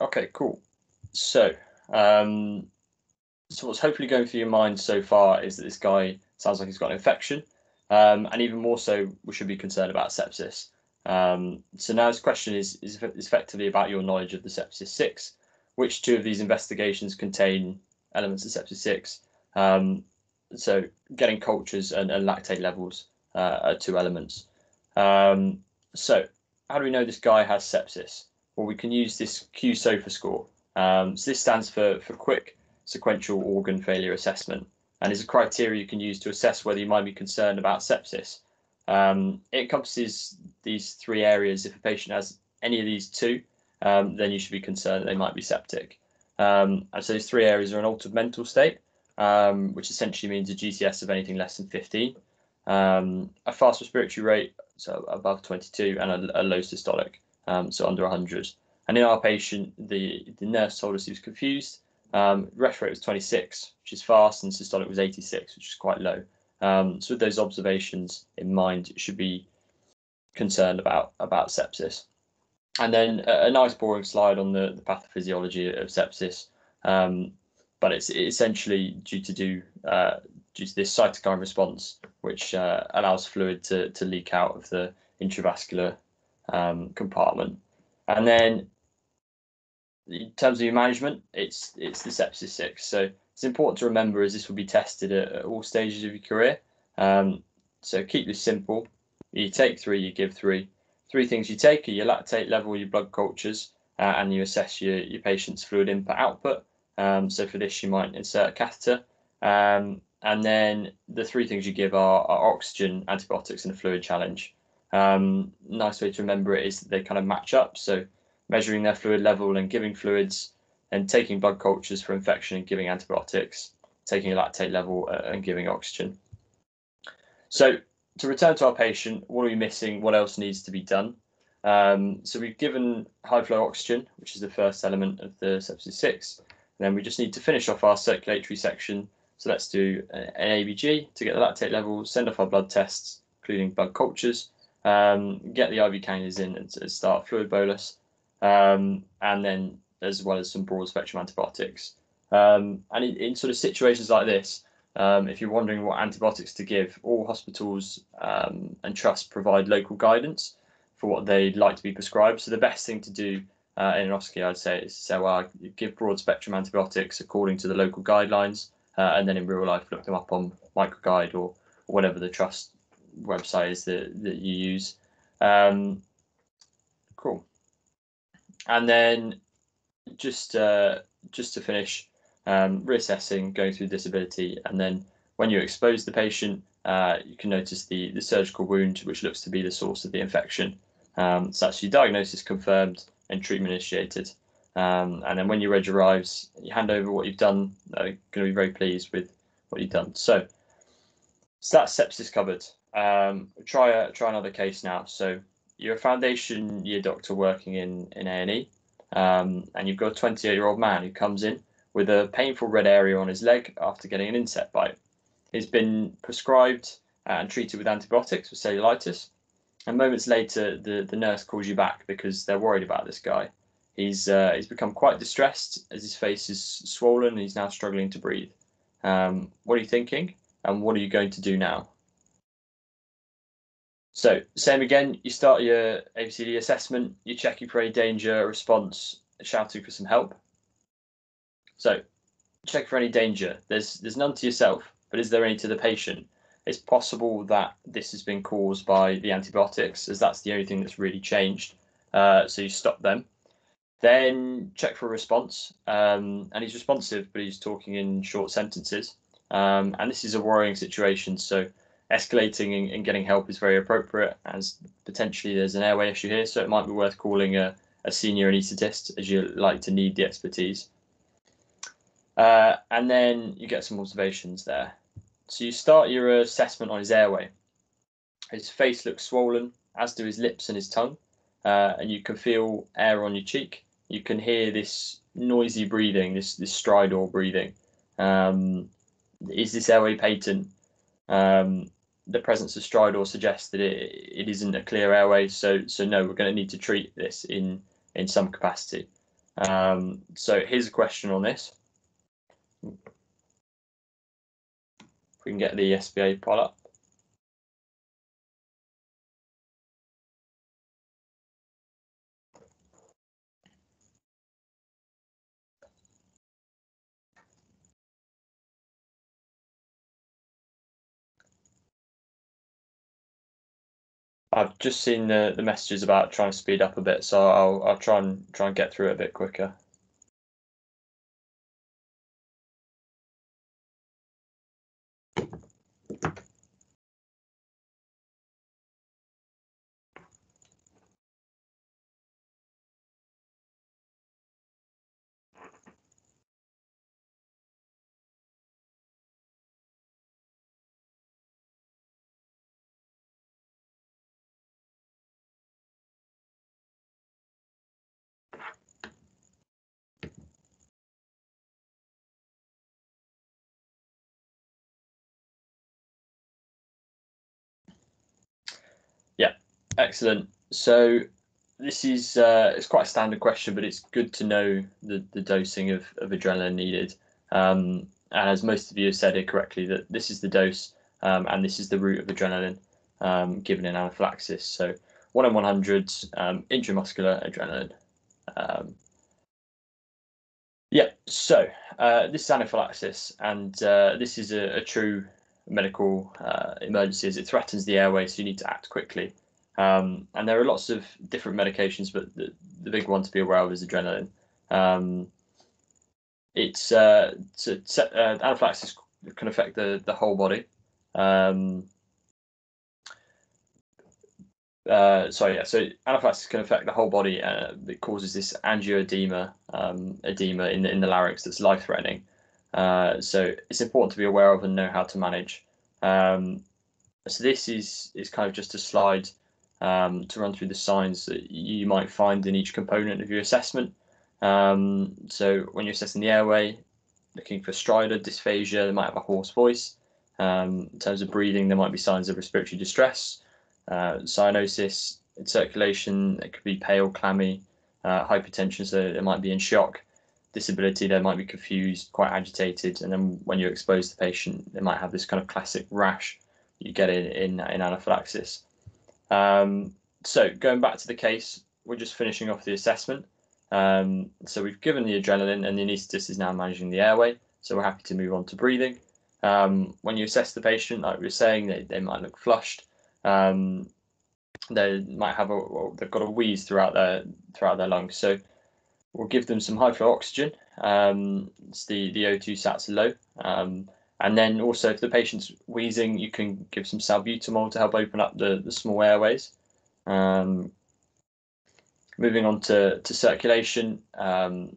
S1: Okay, cool. So, um, so what's hopefully going through your mind so far is that this guy sounds like he's got an infection, um, and even more so, we should be concerned about sepsis. Um, so now this question is, is effectively about your knowledge of the sepsis six. Which two of these investigations contain elements of sepsis six? Um, so getting cultures and, and lactate levels uh, are two elements. Um, so how do we know this guy has sepsis? Well, we can use this Q-SOFA score. Um, so this stands for, for Quick Sequential Organ Failure Assessment and is a criteria you can use to assess whether you might be concerned about sepsis. Um, it encompasses these three areas. If a patient has any of these two, um, then you should be concerned that they might be septic. Um, and so these three areas are an altered mental state, um, which essentially means a GCS of anything less than 15, um, a fast respiratory rate, so above 22, and a, a low systolic um, so under 100. And in our patient, the, the nurse told us he was confused. Um, rate was 26, which is fast, and systolic was 86, which is quite low. Um, so with those observations in mind, it should be concerned about about sepsis. And then a, a nice boring slide on the, the pathophysiology of sepsis, um, but it's essentially due to do uh, due to this cytokine response, which uh, allows fluid to, to leak out of the intravascular um, compartment. And then in terms of your management, it's it's the sepsis six. So it's important to remember as this will be tested at, at all stages of your career. Um, so keep this simple. You take three, you give three. Three things you take are your lactate level, your blood cultures, uh, and you assess your, your patient's fluid input output. Um, so for this, you might insert a catheter. Um, and then the three things you give are, are oxygen, antibiotics, and a fluid challenge. Um, nice way to remember it is that they kind of match up. So measuring their fluid level and giving fluids, and taking blood cultures for infection and giving antibiotics, taking a lactate level uh, and giving oxygen. So to return to our patient, what are we missing? What else needs to be done? Um, so we've given high flow oxygen, which is the first element of the sepsis six. And then we just need to finish off our circulatory section. So let's do an ABG to get the lactate level, send off our blood tests, including blood cultures, um, get the IV cannulas in and start fluid bolus, um, and then as well as some broad spectrum antibiotics. Um, and in, in, sort of situations like this, um, if you're wondering what antibiotics to give, all hospitals um, and trusts provide local guidance for what they'd like to be prescribed. So the best thing to do uh, in an OSCE, I'd say, is say, well, give broad spectrum antibiotics according to the local guidelines, uh, and then in real life, look them up on MicroGuide or whatever the trust website is that, that you use. Um, cool. And then just uh, just to finish, um, reassessing, going through disability, and then when you expose the patient, uh, you can notice the, the surgical wound, which looks to be the source of the infection. Um, so actually diagnosis confirmed and treatment initiated. Um, and then when your reg arrives, you hand over what you've done. They're going to be very pleased with what you've done. So, so that's sepsis covered. Um, try a, try another case now. So you're a foundation year doctor working in in A and E, um, and you've got a 28 year old man who comes in with a painful red area on his leg after getting an insect bite. He's been prescribed and treated with antibiotics for cellulitis. And moments later, the, the nurse calls you back because they're worried about this guy. He's uh, he's become quite distressed as his face is swollen and he's now struggling to breathe. Um, what are you thinking? And what are you going to do now? So same again, you start your ABCD assessment, you check for any danger, response, shouting for some help. So check for any danger. There's there's none to yourself, but is there any to the patient? It's possible that this has been caused by the antibiotics, as that's the only thing that's really changed. Uh, so you stop them. Then check for a response, um, and he's responsive, but he's talking in short sentences. Um, and this is a worrying situation, so escalating and, and, getting help is very appropriate, as potentially there's an airway issue here, so it might be worth calling a, a senior anaesthetist, as you like to need the expertise. Uh, and then you get some observations there. So you start your assessment on his airway. His face looks swollen, as do his lips and his tongue, uh, and you can feel air on your cheek. You can hear this noisy breathing, this this stridor breathing. Um, is this airway patent? Um, the presence of stridor suggests that it, it isn't a clear airway, so so no, we're going to need to treat this in in some capacity. Um, so here's a question on this. we can get the SBA pod I've just seen the, the messages about trying to speed up a bit, so I'll I'll try and try and get through it a bit quicker. Excellent. So this is uh, it's quite a standard question, but it's good to know the, the dosing of, of adrenaline needed. Um, and as most of you have said it correctly, that this is the dose um, and this is the route of adrenaline um, given in anaphylaxis. So one in 100 um, intramuscular adrenaline. Um, yeah, so uh, this is anaphylaxis, and uh, this is a, a true medical uh, emergency as it threatens the airway, so you need to act quickly. Um, and there are lots of different medications, but the, the big one to be aware of is adrenaline. Um, it's uh, to, uh, anaphylaxis can affect the, the whole body. Um, uh, sorry, yeah. So anaphylaxis can affect the whole body. Uh, it causes this angioedema, um, edema in the in the larynx that's life-threatening. Uh, so it's important to be aware of and know how to manage. Um, so this is is kind of just a slide um, to run through the signs that you might find in each component of your assessment. Um, so when you're assessing the airway, looking for stridor, dysphagia, they might have a hoarse voice. Um, in terms of breathing, there might be signs of respiratory distress, uh, cyanosis, circulation, it could be pale, clammy, uh, hypertension, so it might be in shock. Disability, they might be confused, quite agitated, and then when you expose the patient, they might have this kind of classic rash you get in in, in anaphylaxis. Um, so going back to the case, we're just finishing off the assessment. Um, so we've given the adrenaline and the anaesthetist is now managing the airway. So we're happy to move on to breathing. Um, when you assess the patient, like we were saying, they, they might look flushed. Um, they might have a they've got a wheeze throughout their throughout their lungs. So we'll give them some high flow oxygen. Um, it's the the O2 sats are low. And then also if the patient's wheezing, you can give some salbutamol to help open up the, the small airways. Um, moving on to, to circulation, um,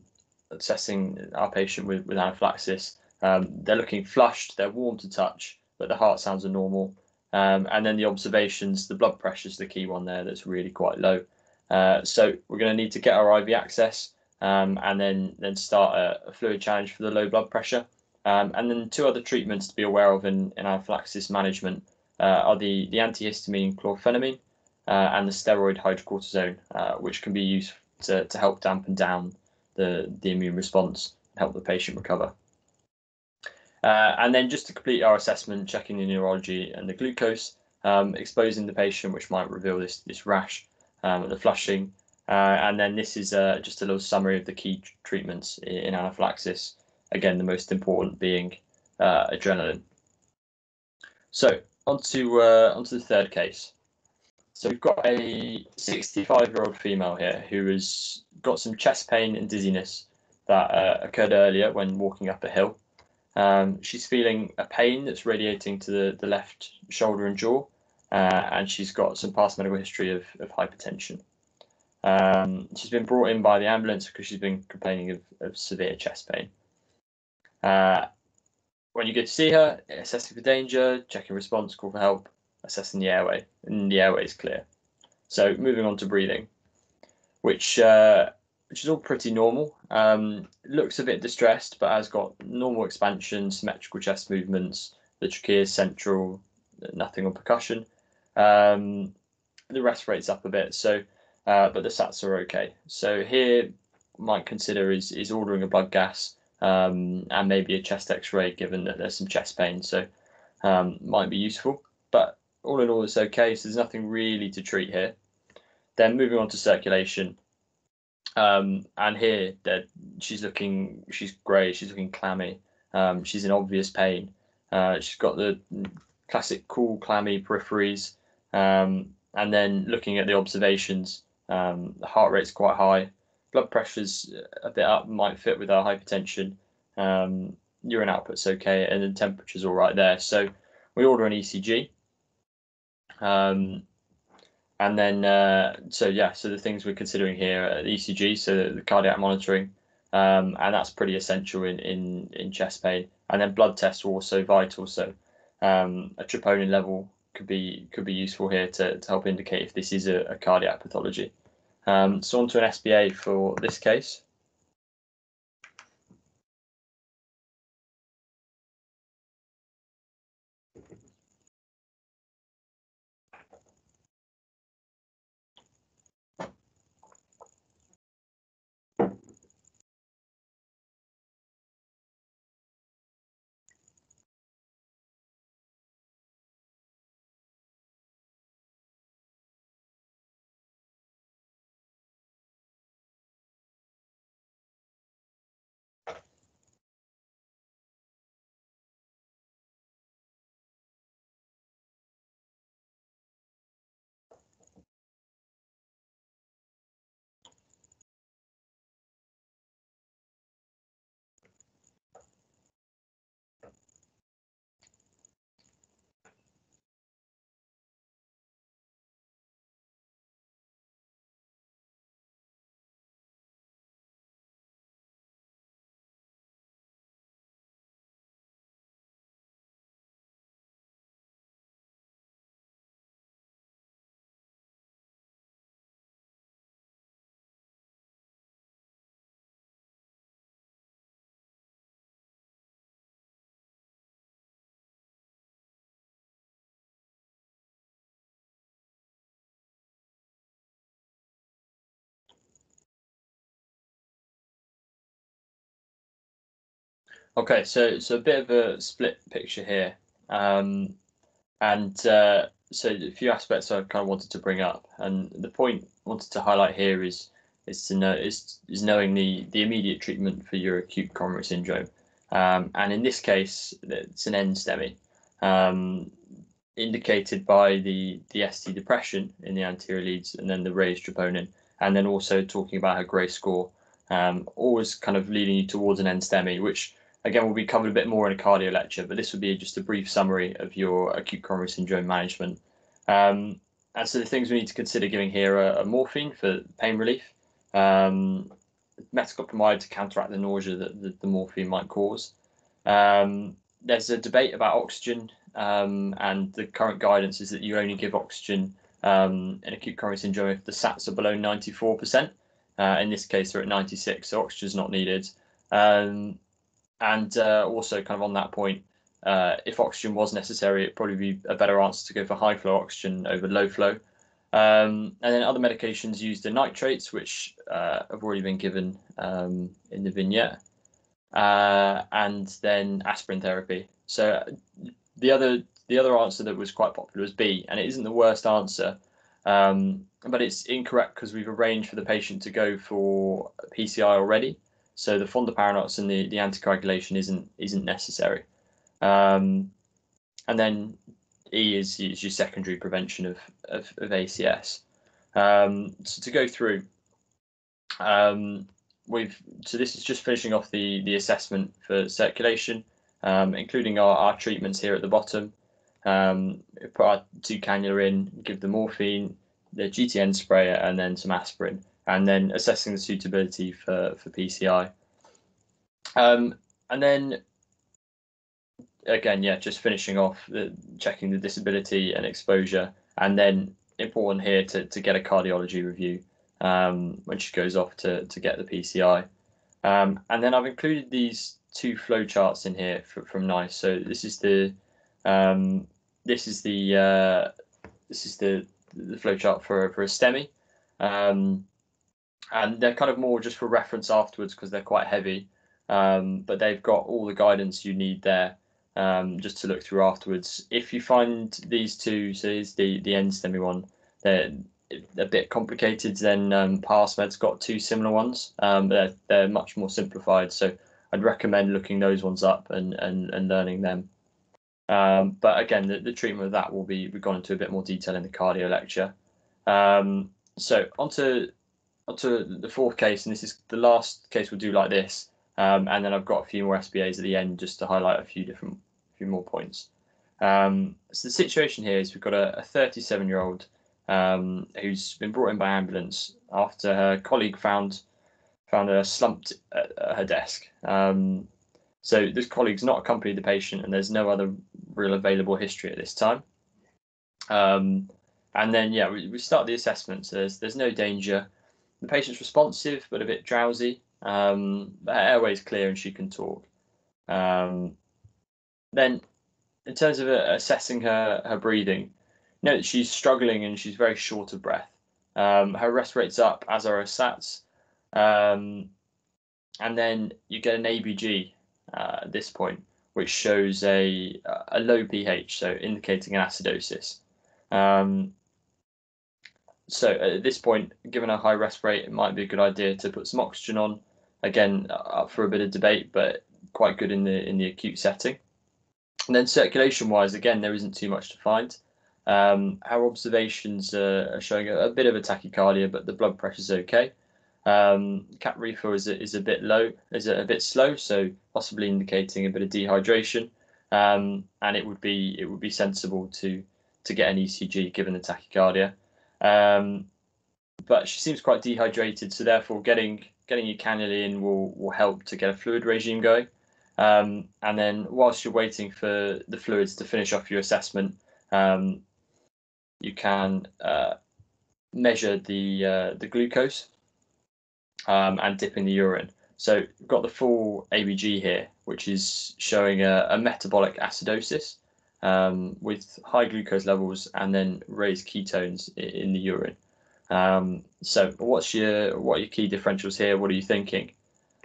S1: assessing our patient with, with anaphylaxis. Um, they're looking flushed, they're warm to touch, but the heart sounds are normal. Um, and then the observations, the blood pressure is the key one there that's really quite low. Uh, so we're going to need to get our IV access um, and then, then start a, a, fluid challenge for the low blood pressure. Um, and then two other treatments to be aware of in, in anaphylaxis management uh, are the, the antihistamine chlorphenamine uh, and the steroid hydrocortisone, uh, which can be used to, to help dampen down the, the immune response and help the patient recover. Uh, and then just to complete our assessment, checking the neurology and the glucose, um, exposing the patient, which might reveal this, this rash um, the flushing. Uh, and then this is uh, just a little summary of the key treatments in, in anaphylaxis. Again, the most important being uh, adrenaline. So onto, uh, onto the third case. So we've got a 65 year old female here who has got some chest pain and dizziness that uh, occurred earlier when walking up a hill. Um, she's feeling a pain that's radiating to the, the left shoulder and jaw, uh, and she's got some past medical history of, of hypertension. Um, she's been brought in by the ambulance because she's been complaining of, of severe chest pain. Uh, when you get to see her, assessing for danger, checking response, call for help, assessing the airway, and the airway is clear. So moving on to breathing, which uh, which is all pretty normal. Um, looks a bit distressed, but has got normal expansion, symmetrical chest movements. The trachea is central, nothing on percussion. Um, the rest rate's up a bit, so uh, but the sats are okay. So here, might consider is is ordering a blood gas um, and maybe a chest X-ray, given that there's some chest pain. So um, might be useful. But all in all, it's okay. So there's nothing really to treat here. Then moving on to circulation. Um, and here, she's looking, she's grey, she's looking clammy. Um, she's in obvious pain. Uh, she's got the classic cool, clammy peripheries. Um, and then looking at the observations, um, the heart rate's quite high. Blood pressure's a bit up, might fit with our hypertension. Um, urine output's okay, and the temperature's all right there. So we order an ECG. Um, and then, uh, so yeah, so the things we're considering here are the ECG, so the, the cardiac monitoring, um, and that's pretty essential in, in, in chest pain. And then blood tests are also vital. So um, a troponin level could be could be useful here to, to help indicate if this is a, a cardiac pathology. Um, so on to an SBA for this case. Okay, so so a bit of a split picture here, um, and uh, so a few aspects I kind of wanted to bring up, and the point I wanted to highlight here is is to know is is knowing the the immediate treatment for your acute coronary syndrome, um, and in this case it's an NSTEMI, um, indicated by the the ST depression in the anterior leads, and then the raised troponin, and then also talking about her GRACE score, um, always kind of leading you towards an NSTEMI, which again we'll be covered a bit more in a cardio lecture, but this would be just a brief summary of your acute coronary syndrome management. Um, and so the things we need to consider giving here are, are morphine for pain relief, um, metoclopramide to counteract the nausea that the, the morphine might cause. Um, there's a debate about oxygen, um, and the current guidance is that you only give oxygen um, in acute coronary syndrome if the SATs are below 94%. Uh, in this case, they're at 96, so oxygen is not needed. Um, and uh, also, kind of on that point, uh, if oxygen was necessary, it'd probably be a better answer to go for high flow oxygen over low flow. Um, and then other medications used are nitrates, which uh, have already been given um, in the vignette, uh, and then aspirin therapy. So the other the other answer that was quite popular was B, and it isn't the worst answer, um, but it's incorrect because we've arranged for the patient to go for PCI already. So the fondaparinux and the, the anticoagulation isn't isn't necessary. Um, and then E is, is your secondary prevention of, of, of ACS. Um, so to go through, um, we've so this is just finishing off the the assessment for circulation, um, including our, our treatments here at the bottom. Um, put our two cannula in, give the morphine, the GTN sprayer, and then some aspirin, and then assessing the suitability for for PCI. Um, and then again, yeah, just finishing off the, checking the disability and exposure, and then important here to, to get a cardiology review um, when she goes off to, to get the PCI. Um, and then I've included these two flow charts in here for, from NICE. So this is the um, this is the uh, this is the the flow chart for for a STEMI, um, and they're kind of more just for reference afterwards because they're quite heavy. Um, but they've got all the guidance you need there um, just to look through afterwards. If you find these two, so the the NSTEMI one, they're a bit complicated. Then um, PassMed's got two similar ones, um, they're they're much more simplified. So I'd recommend looking those ones up and and, and learning them. Um, but again, the, the treatment of that will be we've gone into a bit more detail in the cardio lecture. Um, so onto onto the fourth case, and this is the last case we'll do like this. Um, and then I've got a few more SBAs at the end just to highlight a few different few more points. Um, so the situation here is we've got a 37 year old um, who's been brought in by ambulance after her colleague found found her slumped at, at her desk. Um, so this colleague's not accompanied the patient, and there's no other real available history at this time. Um, and then yeah, we, we start the assessment. So there's there's no danger. The patient's responsive but a bit drowsy. Um, her airway is clear and she can talk. Um, then, in terms of uh, assessing her her breathing, you know she's struggling and she's very short of breath. Um, her rest rate's up, as are her SATs. Um, and then you get an ABG uh, at this point, which shows a a low pH, so indicating an acidosis. Um, so at this point, given a high rest rate, it might be a good idea to put some oxygen on. Again, up for a bit of debate, but quite good in the in the acute setting. And then circulation wise, again, there isn't too much to find. Um, our observations uh, are showing a, a, bit of a tachycardia, but the blood pressure is okay. Um, cap refill is a, is a bit low, is a, a, bit slow, so possibly indicating a bit of dehydration. Um, and it would be it would be sensible to to get an ECG given the tachycardia. Um, but she seems quite dehydrated, so therefore getting getting your cannula in will will help to get a fluid regime going. Um, and then whilst you're waiting for the fluids to finish off your assessment, um, you can uh, measure the uh, the glucose um, and dip in the urine. So we've got the full ABG here, which is showing a, a metabolic acidosis um, with high glucose levels and then raised ketones in, the urine. Um, so what's your what are your key differentials here? What are you thinking?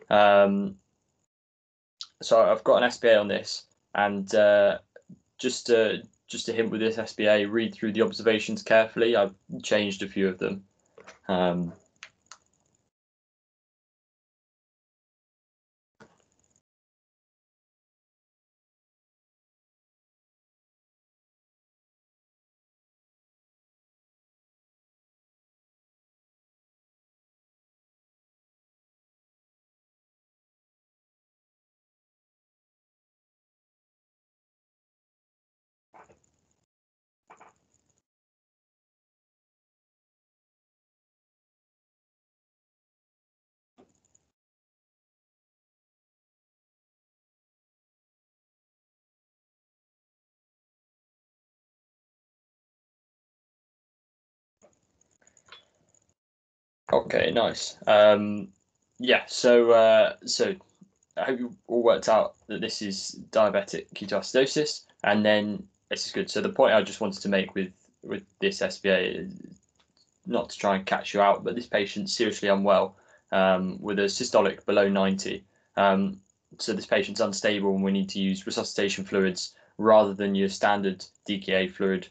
S1: Um, so I've got an SBA on this, and uh, just to just to hint with this SBA, read through the observations carefully. I've changed a few of them. Um, Okay, nice. Um, yeah, so uh, so I hope you all worked out that this is diabetic ketoacidosis, and then this is good. So the point I just wanted to make with with this SBA, is not to try and catch you out, but this patient's seriously unwell um, with a systolic below 90. Um, so this patient's unstable, and we need to use resuscitation fluids rather than your standard DKA fluid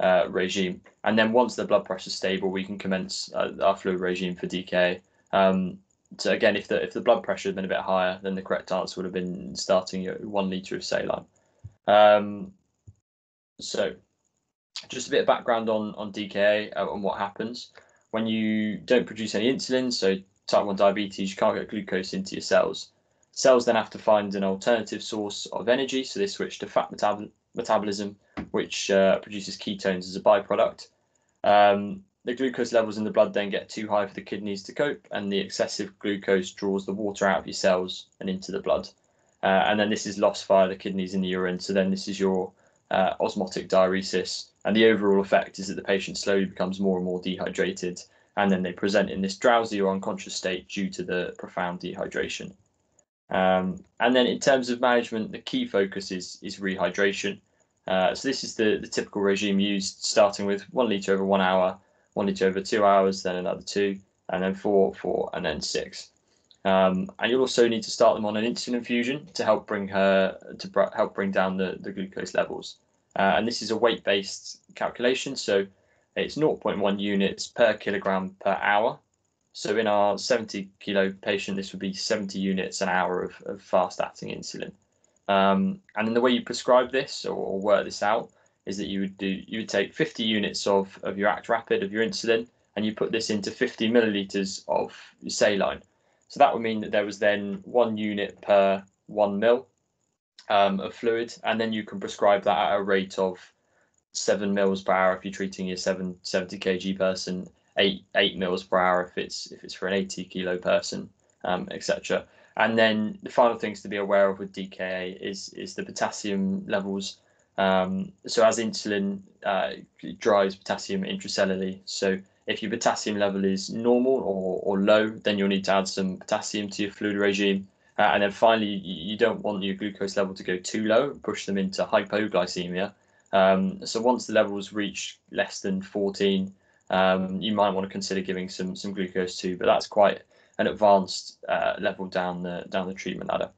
S1: uh, regime. And then once the blood pressure is stable, we can commence uh, our fluid regime for DKA. Um, so again, if the if the blood pressure had been a bit higher, then the correct answer would have been starting at one liter of saline. Um, so, just a bit of background on on DKA uh, and what happens when you don't produce any insulin. So type one diabetes, you can't get glucose into your cells. Cells then have to find an alternative source of energy, so they switch to fat metabol metabolism, which uh, produces ketones as a byproduct. Um, the glucose levels in the blood then get too high for the kidneys to cope, and the excessive glucose draws the water out of your cells and into the blood. Uh, and then this is lost via the kidneys in the urine. So then this is your uh, osmotic diuresis. And the overall effect is that the patient slowly becomes more and more dehydrated, and then they present in this drowsy or unconscious state due to the profound dehydration. Um, and then in terms of management, the key focus is, is rehydration. Uh, so this is the, the typical regime used, starting with one litre over one hour, one litre over two hours, then another two, and then four, four, and then six. Um, and you'll also need to start them on an insulin infusion to help bring her to br- help bring down the, the glucose levels. Uh, and this is a weight-based calculation, so it's 0.1 units per kilogram per hour. So in our 70 kilo patient, this would be 70 units an hour of, of fast-acting insulin. Um, and then the way you prescribe this or, or, work this out is that you would do you would take 50 units of, of your Actrapid of your insulin and you put this into 50 milliliters of saline. So that would mean that there was then one unit per one mil um, of fluid, and then you can prescribe that at a rate of seven mils per hour if you're treating your seven, 70 kg person, eight eight mils per hour if it's if it's for an 80 kilo person, um, etc. And then the final things to be aware of with DKA is is the potassium levels. Um, so as insulin uh, drives potassium intracellularly, so if your potassium level is normal or, or low, then you'll need to add some potassium to your fluid regime. Uh, and then finally, you, don't want your glucose level to go too low, push them into hypoglycemia. Um, so once the levels reach less than 14, um, you might want to consider giving some some glucose too, but that's quite an advanced uh, level down the down the treatment ladder.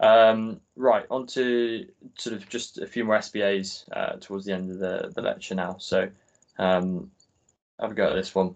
S1: Um, right, on to sort of just a few more SBAs uh, towards the end of the, the lecture now. So um, have a go at this one.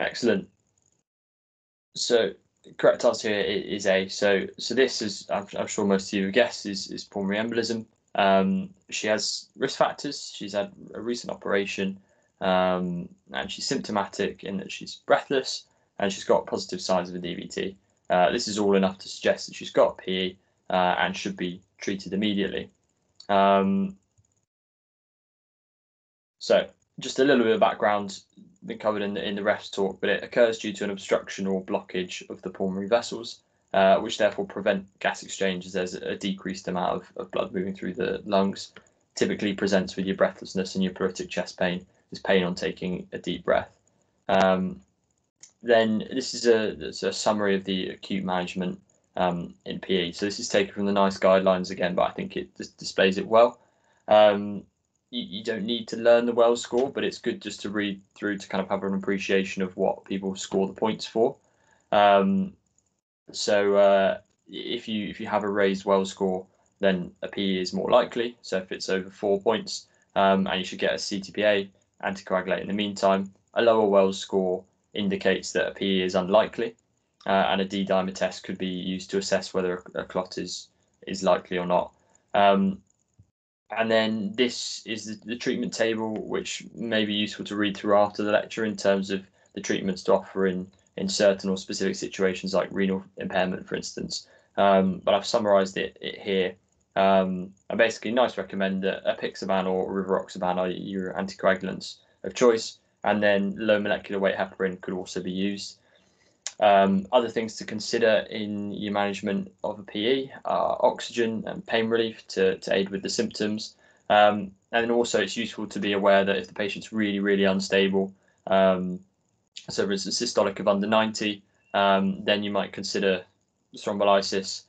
S1: Excellent. So correct answer here is A. So so this is I'm, I'm sure most of you guessed is, is pulmonary embolism. Um, she has risk factors. She's had a recent operation. um, and she's symptomatic in that she's breathless and she's got positive signs of a DVT. Uh, this is all enough to suggest that she's got PE uh, and should be treated immediately. Um, so, just a little bit of background been covered in the in the ref's talk, but it occurs due to an obstruction or blockage of the pulmonary vessels, uh, which therefore prevent gas exchange as there's a decreased amount of, of blood moving through the lungs. Typically presents with your breathlessness and your pleuritic chest pain, is pain on taking a deep breath. Um, then this is a, a, summary of the acute management um, in PE. So this is taken from the NICE guidelines again, but I think it displays it well. Um, you, you, don't need to learn the Wells score, but it's good just to read through to kind of have an appreciation of what people score the points for. Um, so uh, if you if you have a raised Wells score, then a PE is more likely. So if it's over four points, um, and you should get a CTPA anticoagulate in the meantime. A lower Wells score indicates that a PE is unlikely, uh, and a D dimer test could be used to assess whether a, clot is is likely or not. Um, and then this is the, the, treatment table, which may be useful to read through after the lecture in terms of the treatments to offer in, in certain or specific situations like renal impairment, for instance. Um, but I've summarised it, it here. Um, and basically, NICE recommend that apixaban or rivaroxaban are your anticoagulants of choice, and then low molecular weight heparin could also be used. Um, other things to consider in your management of a PE are oxygen and pain relief to, to aid with the symptoms. Um, and also it's useful to be aware that if the patient's really, really unstable, um, so it's a systolic of under 90, um, then you might consider thrombolysis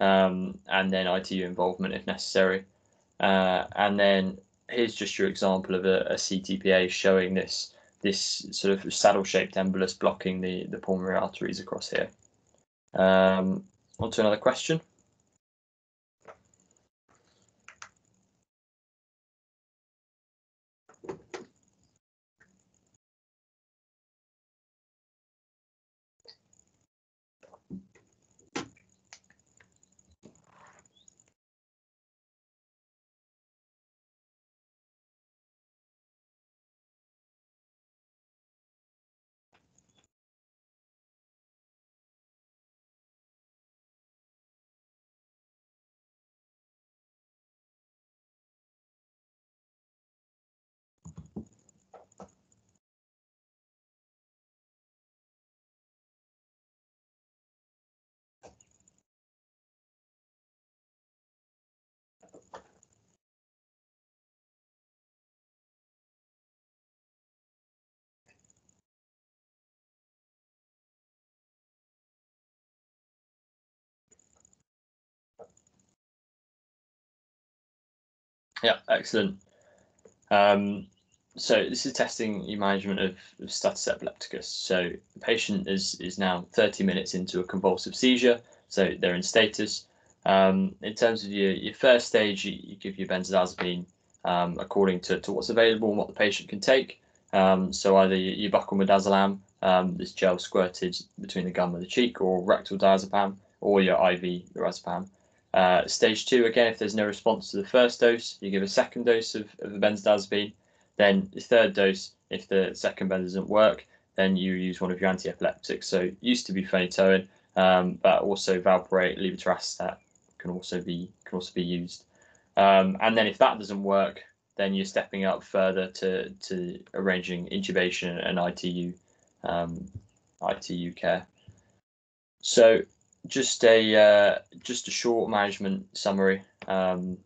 S1: um, and then ITU involvement if necessary. Uh, and then here's just your example of a, a CTPA showing this this sort of saddle-shaped embolus blocking the, the pulmonary arteries across here. Um, on to another question. Yeah, excellent. Um, so this is testing your management of, of status epilepticus. So the patient is is now 30 minutes into a convulsive seizure, so they're in status. Um, in terms of your, your first stage, you, you give your benzodiazepine um, according to, to what's available and what the patient can take. Um, so either you, you buccal midazolam, um, this gel squirted between the gum and the cheek, or rectal diazepam, or your IV lorazepam. Uh, stage two, again, if there's no response to the first dose, you give a second dose of, of the benzodiazepine. Then the third dose, if the second benz doesn't work, then you use one of your anti-epileptics. So used to be phenytoin, um, but also valproate, levetiracetam can also be can also be used. Um, and then if that doesn't work, then you're stepping up further to to arranging intubation and ITU um, ITU care. So just a uh, just a short management summary um,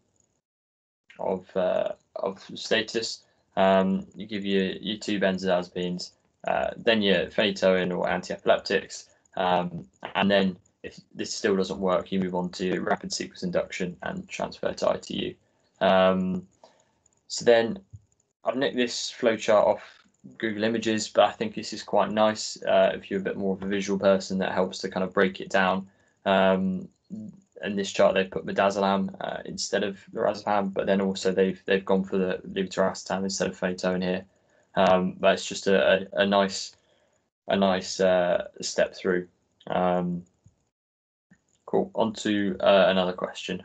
S1: of uh, of status. Um, you give your your two benzodiazepines, uh, then your phenytoin or anti-epileptics, um, and then if this still doesn't work, you move on to rapid sequence induction and transfer to ITU. Um, so then I've nicked this flowchart off Google Images, but I think this is quite nice uh, if you're a bit more of a visual person. That helps to kind of break it down. Um, in this chart, they've put midazolam uh, instead of lorazepam, but then also they've they've gone for the levetiracetam instead of phenytoin here. Um, but it's just a, a, a nice a nice uh, step through. Um, cool. On to uh, another question.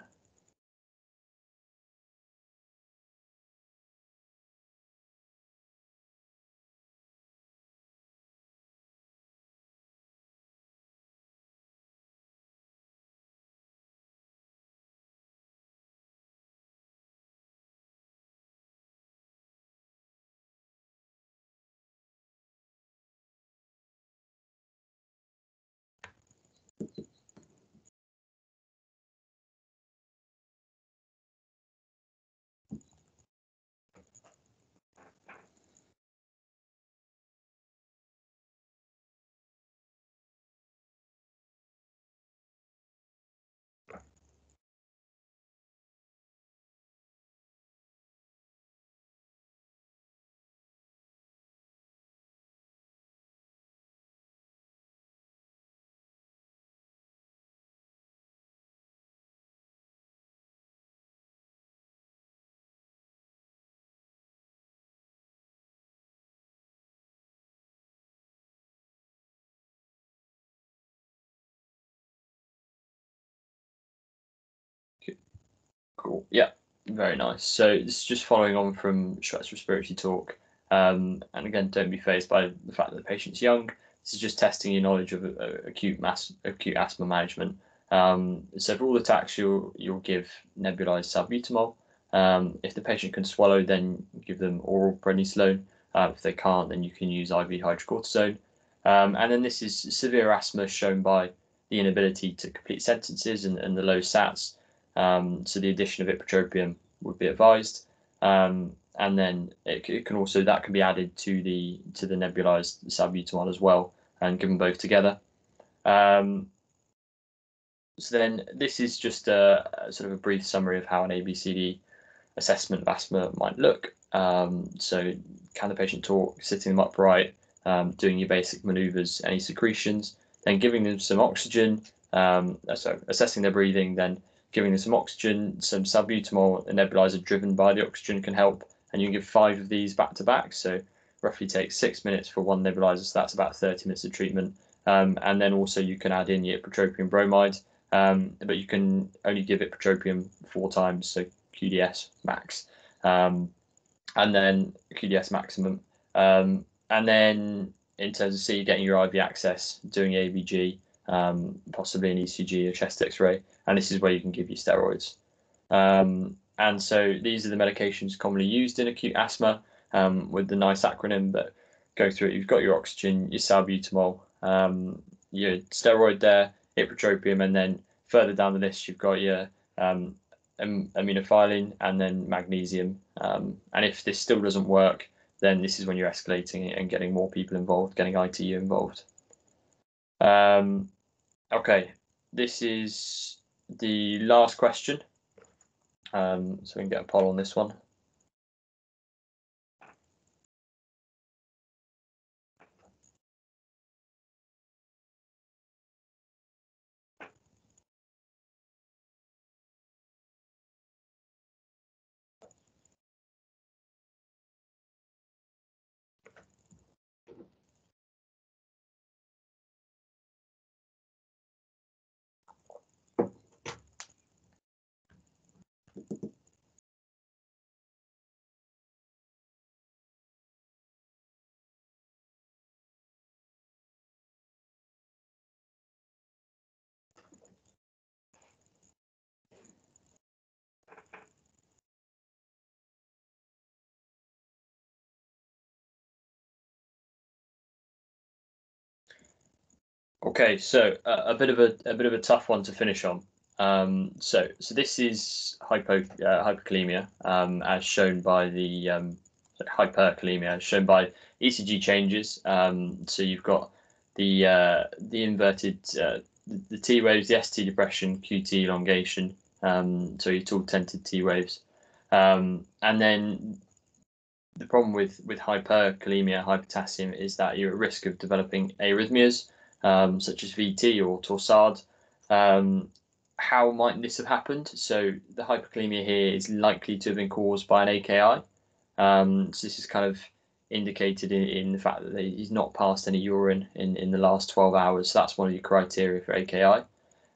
S1: Cool. Yeah, very nice. So this is just following on from Shwet's respiratory talk. Um, and again, don't be fazed by the fact that the patient's young. This is just testing your knowledge of uh, acute mass, acute asthma management. Um, so for all attacks, you'll you'll give nebulized salbutamol. Um, if the patient can swallow, then give them oral prednisolone. Uh, if they can't, then you can use IV hydrocortisone. Um, and then this is severe asthma shown by the inability to complete sentences and, and the low SATs. Um, so the addition of ipratropium would be advised. Um, and then it, it, can also that can be added to the to the nebulized salbutamol as well and given both together. Um, so then this is just a, a, sort of a brief summary of how an ABCD assessment of asthma might look. Um, so can the patient talk, sitting them upright, um, doing your basic maneuvers, any secretions, then giving them some oxygen, um, uh, so assessing their breathing, then giving them some oxygen, some salbutamol, a nebulizer driven by the oxygen can help, and you can give five of these back to back. So roughly takes six minutes for one nebulizer, so that's about 30 minutes of treatment. Um, and then also you can add in your ipratropium bromide, um, but you can only give it ipratropium four times, so QDS max, um, and then QDS maximum. Um, and then in terms of C, getting your IV access, doing ABG, um, possibly an ECG, a chest X-ray, and this is where you can give you steroids. Um, and so these are the medications commonly used in acute asthma um, with the nice acronym, but go through it. You've got your oxygen, your salbutamol, um, your steroid there, ipratropium, and then further down the list, you've got your um, aminophylline and then magnesium. Um, and if this still doesn't work, then this is when you're escalating it and getting more people involved, getting ITU involved. Um, okay, this is the last question. Um, so we can get a poll on this one. Okay, so uh, a bit of a, a bit of a tough one to finish on. Um, so so this is hypo uh, hyperkalemia um, as shown by the um, hyperkalemia as shown by ECG changes. Um, so you've got the uh, the inverted uh, the, the, T waves, the ST depression, QT elongation. Um, so your tall tented T waves, um, and then the problem with with hyperkalemia, hypotassium, is that you're at risk of developing arrhythmias um, such as VT or Torsade. Um, how might this have happened? So the hyperkalemia here is likely to have been caused by an AKI. Um, so this is kind of indicated in, in the fact that he's not passed any urine in, in the last 12 hours. So that's one of your criteria for AKI.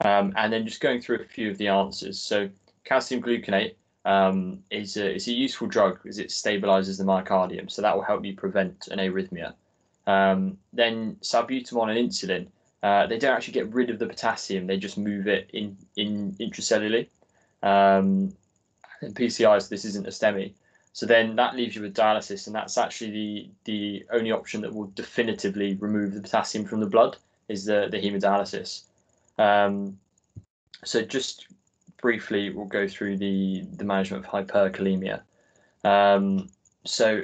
S1: Um, and then just going through a few of the answers. So calcium gluconate um, is, a, is a useful drug because it stabilizes the myocardium. So that will help you prevent an arrhythmia. Um, then salbutamol and insulin, uh, they don't actually get rid of the potassium; they just move it in in intracellularly. Um, and PCIs, this isn't a STEMI. So then that leaves you with dialysis, and that's actually the the only option that will definitively remove the potassium from the blood is the the hemodialysis. Um, so just briefly, we'll go through the the management of hyperkalemia. Um, so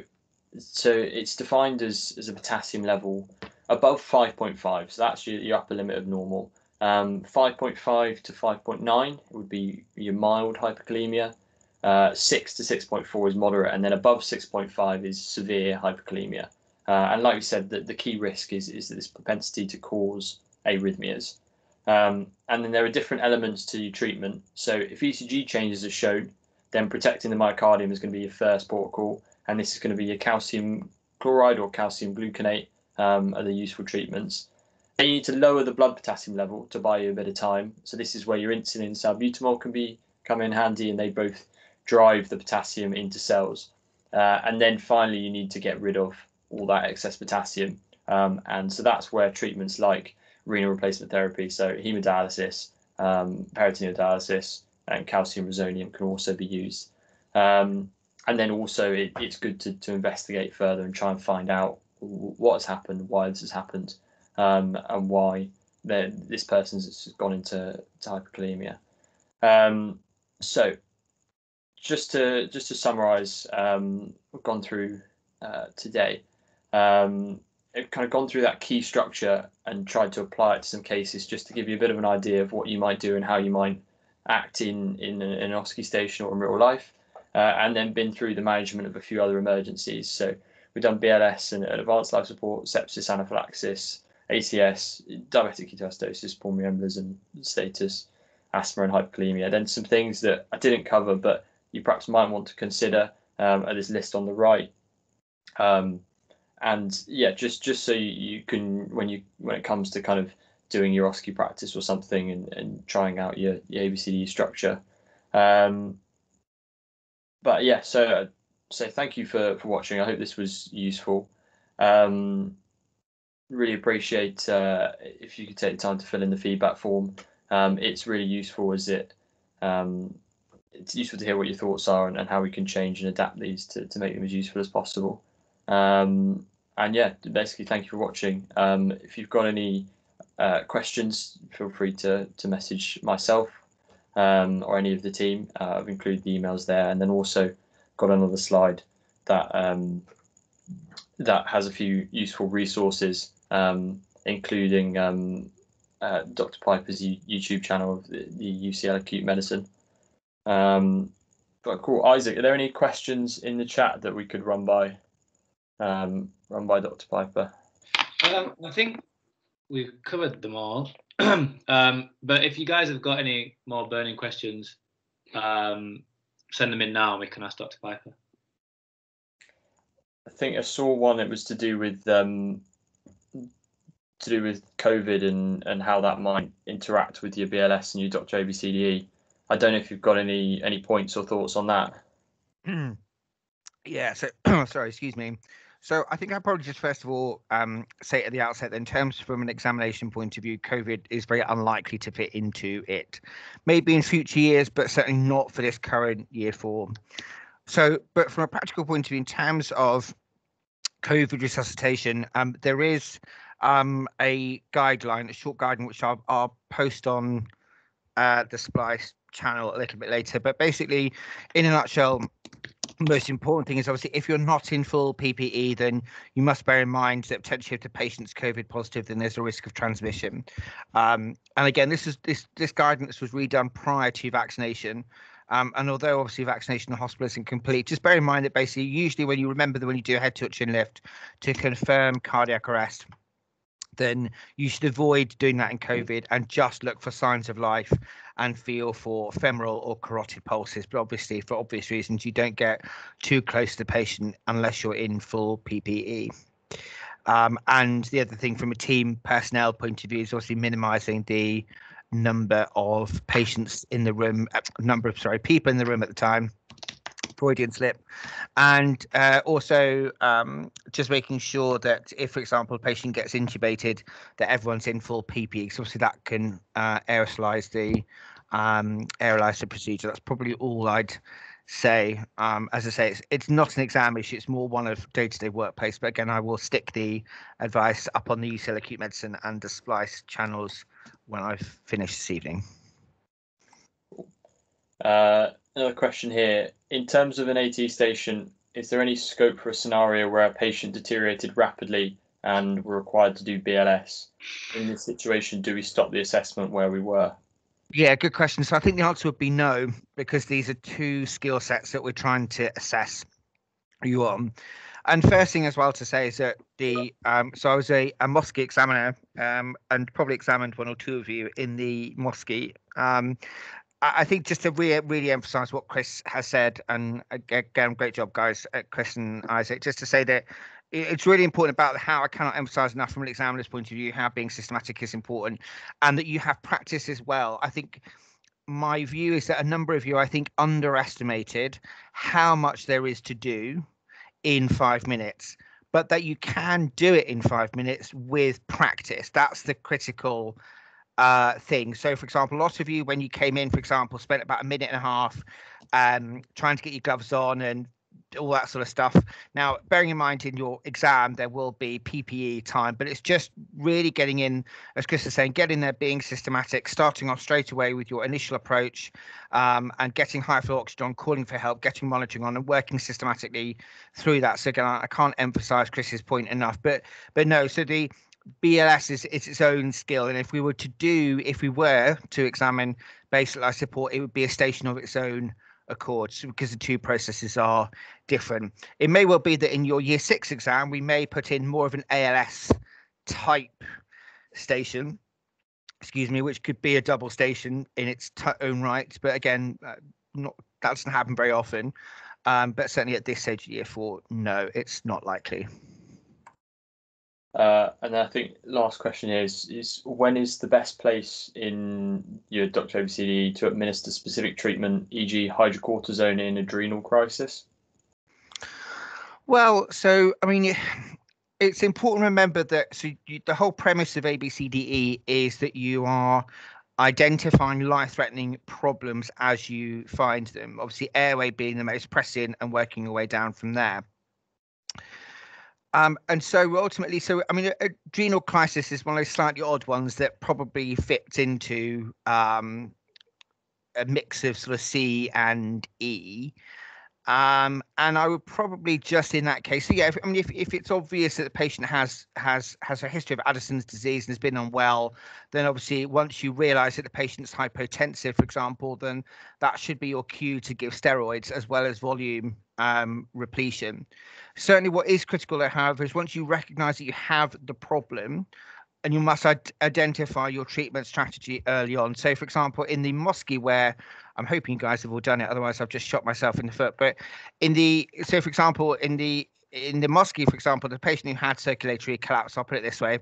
S1: so it's defined as, as a potassium level above 5.5 so that's your, your upper limit of normal. Um, 5.5 to 5.9 would be your mild hyperkalemia. Uh, 6 to 6.4 is moderate and then above 6.5 is severe hyperkalemia. Uh, and like we said the, the key risk is, is this propensity to cause arrhythmias. Um, and then there are different elements to treatment. So if ecg changes are shown then protecting the myocardium is going to be your first call and this is going to be your calcium chloride or calcium gluconate um, are the useful treatments. Then you need to lower the blood potassium level to buy you a bit of time. So this is where your insulin salbutamol can be come in handy, and they both drive the potassium into cells. Uh, and then finally, you need to get rid of all that excess potassium. Um, and so that's where treatments like renal replacement therapy, so hemodialysis, um, peritoneal dialysis, and calcium resonium can also be used. Um, and then also, it, it's good to, to investigate further and try and find out what has happened, why this has happened, um, and why this person's gone into hyperkalemia. Um, so, just to just to summarise, um, we've gone through uh, today. Um, I've kind of gone through that key structure and tried to apply it to some cases, just to give you a bit of an idea of what you might do and how you might act in in, an OSCE station or in real life, uh, and then been through the management of a few other emergencies. So we've done BLS and, advanced life support, sepsis, anaphylaxis, ACS, diabetic ketoacidosis, pulmonary embolism status, asthma and hyperkalemia. Then some things that I didn't cover, but you perhaps might want to consider um, this list on the right. Um, and yeah, just just so you, you, can when you when it comes to kind of doing your OSCE practice or something and, and trying out your, your ABCD structure. Um, but yeah, so so thank you for for watching. I hope this was useful. Um, really appreciate uh, if you could take the time to fill in the feedback form. Um, it's really useful as it um, it's useful to hear what your thoughts are and, and, how we can change and adapt these to, to make them as useful as possible. Um, and yeah, basically, thank you for watching. Um, if you've got any uh, questions, feel free to to message myself um, or any of the team. Uh, I've included the emails there, and then also got another slide that um, that has a few useful resources, um, including um, uh, Dr. Piper's YouTube channel of the, the UCL Acute Medicine. Um, but cool, Isaac. Are there any questions in the chat that we could run by? um, run by Dr. Piper?
S2: I think we've covered them all. um, but if you guys have got any more burning questions, um, send them in now and we can ask Dr. Piper.
S1: I think I saw one. It was to do with um, to do with COVID and and how that might interact with your BLS and your Dr. ABCDE. I don't know if you've got any any points or thoughts on that.
S3: yeah. So sorry. Excuse me. So I think I'd probably just first of all um, say at the outset that in terms from an examination point of view, COVID is very unlikely to fit into it. Maybe in future years, but certainly not for this current year form. So, but from a practical point of view, in terms of COVID resuscitation, um, there is um, a guideline, a short guideline, which I'll, I'll post on uh, the Splice channel a little bit later. But basically, in a nutshell, most important thing is obviously if you're not in full PPE, then you must bear in mind that potentially if the patient's COVID positive, then there's a risk of transmission. Um, and again, this is this this guidance was redone prior to vaccination. Um, and although obviously vaccination in the hospital isn't complete, just bear in mind that basically usually when you remember that when you do a head touch and lift to confirm cardiac arrest, then you should avoid doing that in COVID and just look for signs of life and feel for femoral or carotid pulses. But obviously, for obvious reasons, you don't get too close to the patient unless you're in full PPE. Um, and the other thing from a team personnel point of view is obviously minimizing the number of patients in the room, uh, number of sorry people in the room at the time Freudian slip, and uh, also um, just making sure that if, for example, a patient gets intubated, that everyone's in full PPE. So obviously that can uh, aerosolize the um, the procedure. That's probably all I'd say. Um, as I say, it's, it's not an exam issue. It's more one of day-to-day workplace. But again, I will stick the advice up on the UCL Acute Medicine and the Splice channels when I've finished this evening.
S1: Uh, another question here. In terms of an AT station, is there any scope for a scenario where a patient deteriorated rapidly and were required to do BLS? In this situation, do we stop the assessment where we were?
S3: Yeah, good question. So I think the answer would be no, because these are two skill sets that we're trying to assess you on. And first thing as well to say is that the um, so I was a, a MOSCE examiner um, and probably examined one or two of you in the MOSCE. Um, I think just to really, really emphasize what Chris has said, and again, great job, guys, uh, Chris and Isaac, just to say that it's really important about how I cannot emphasize enough from an examiner's point of view how being systematic is important and that you have practice as well. I think my view is that a number of you, I think, underestimated how much there is to do in five minutes, but that you can do it in five minutes with practice. That's the critical uh, thing. So, for example, a lot of you, when you came in, for example, spent about a minute and a half um, trying to get your gloves on and all that sort of stuff. Now, bearing in mind in your exam, there will be PPE time, but it's just really getting in, as Chris is saying, getting there, being systematic, starting off straight away with your initial approach um, and getting high flow oxygen, calling for help, getting monitoring on and working systematically through that. So again, I can't emphasize Chris's point enough, but but no, so the BLS is, its own skill. And if we were to do, if we were to examine basic life support, it would be a station of its own accord because the two processes are different. It may well be that in your year six exam, we may put in more of an ALS type station, excuse me, which could be a double station in its t- own right. But again, uh, not that doesn't happen very often. Um, but certainly at this stage of year four, no, it's not likely.
S1: Uh, and I think last question is is when is the best place in your Dr. ABCD to administer specific treatment, e.g., hydrocortisone in adrenal crisis?
S3: Well, so I mean, it's important to remember that so you, the whole premise of ABCDE is that you are identifying life-threatening problems as you find them. Obviously, airway being the most pressing, and working your way down from there. Um, and so ultimately, so I mean, adrenal crisis is one of those slightly odd ones that probably fits into um, a mix of sort of C and E. Um, and I would probably just in that case, so yeah, if, I mean, if, if it's obvious that the patient has has has a history of Addison's disease and has been unwell, then obviously once you realise that the patient's hypotensive, for example, then that should be your cue to give steroids as well as volume um, repletion. Certainly, what is critical, however, is once you recognise that you have the problem, and you must identify your treatment strategy early on. So, for example, in the MOSCE, where I'm hoping you guys have all done it, otherwise I've just shot myself in the foot. But in the so, for example, in the in the MOSCE, for example, the patient who had circulatory collapse, I'll put it this way,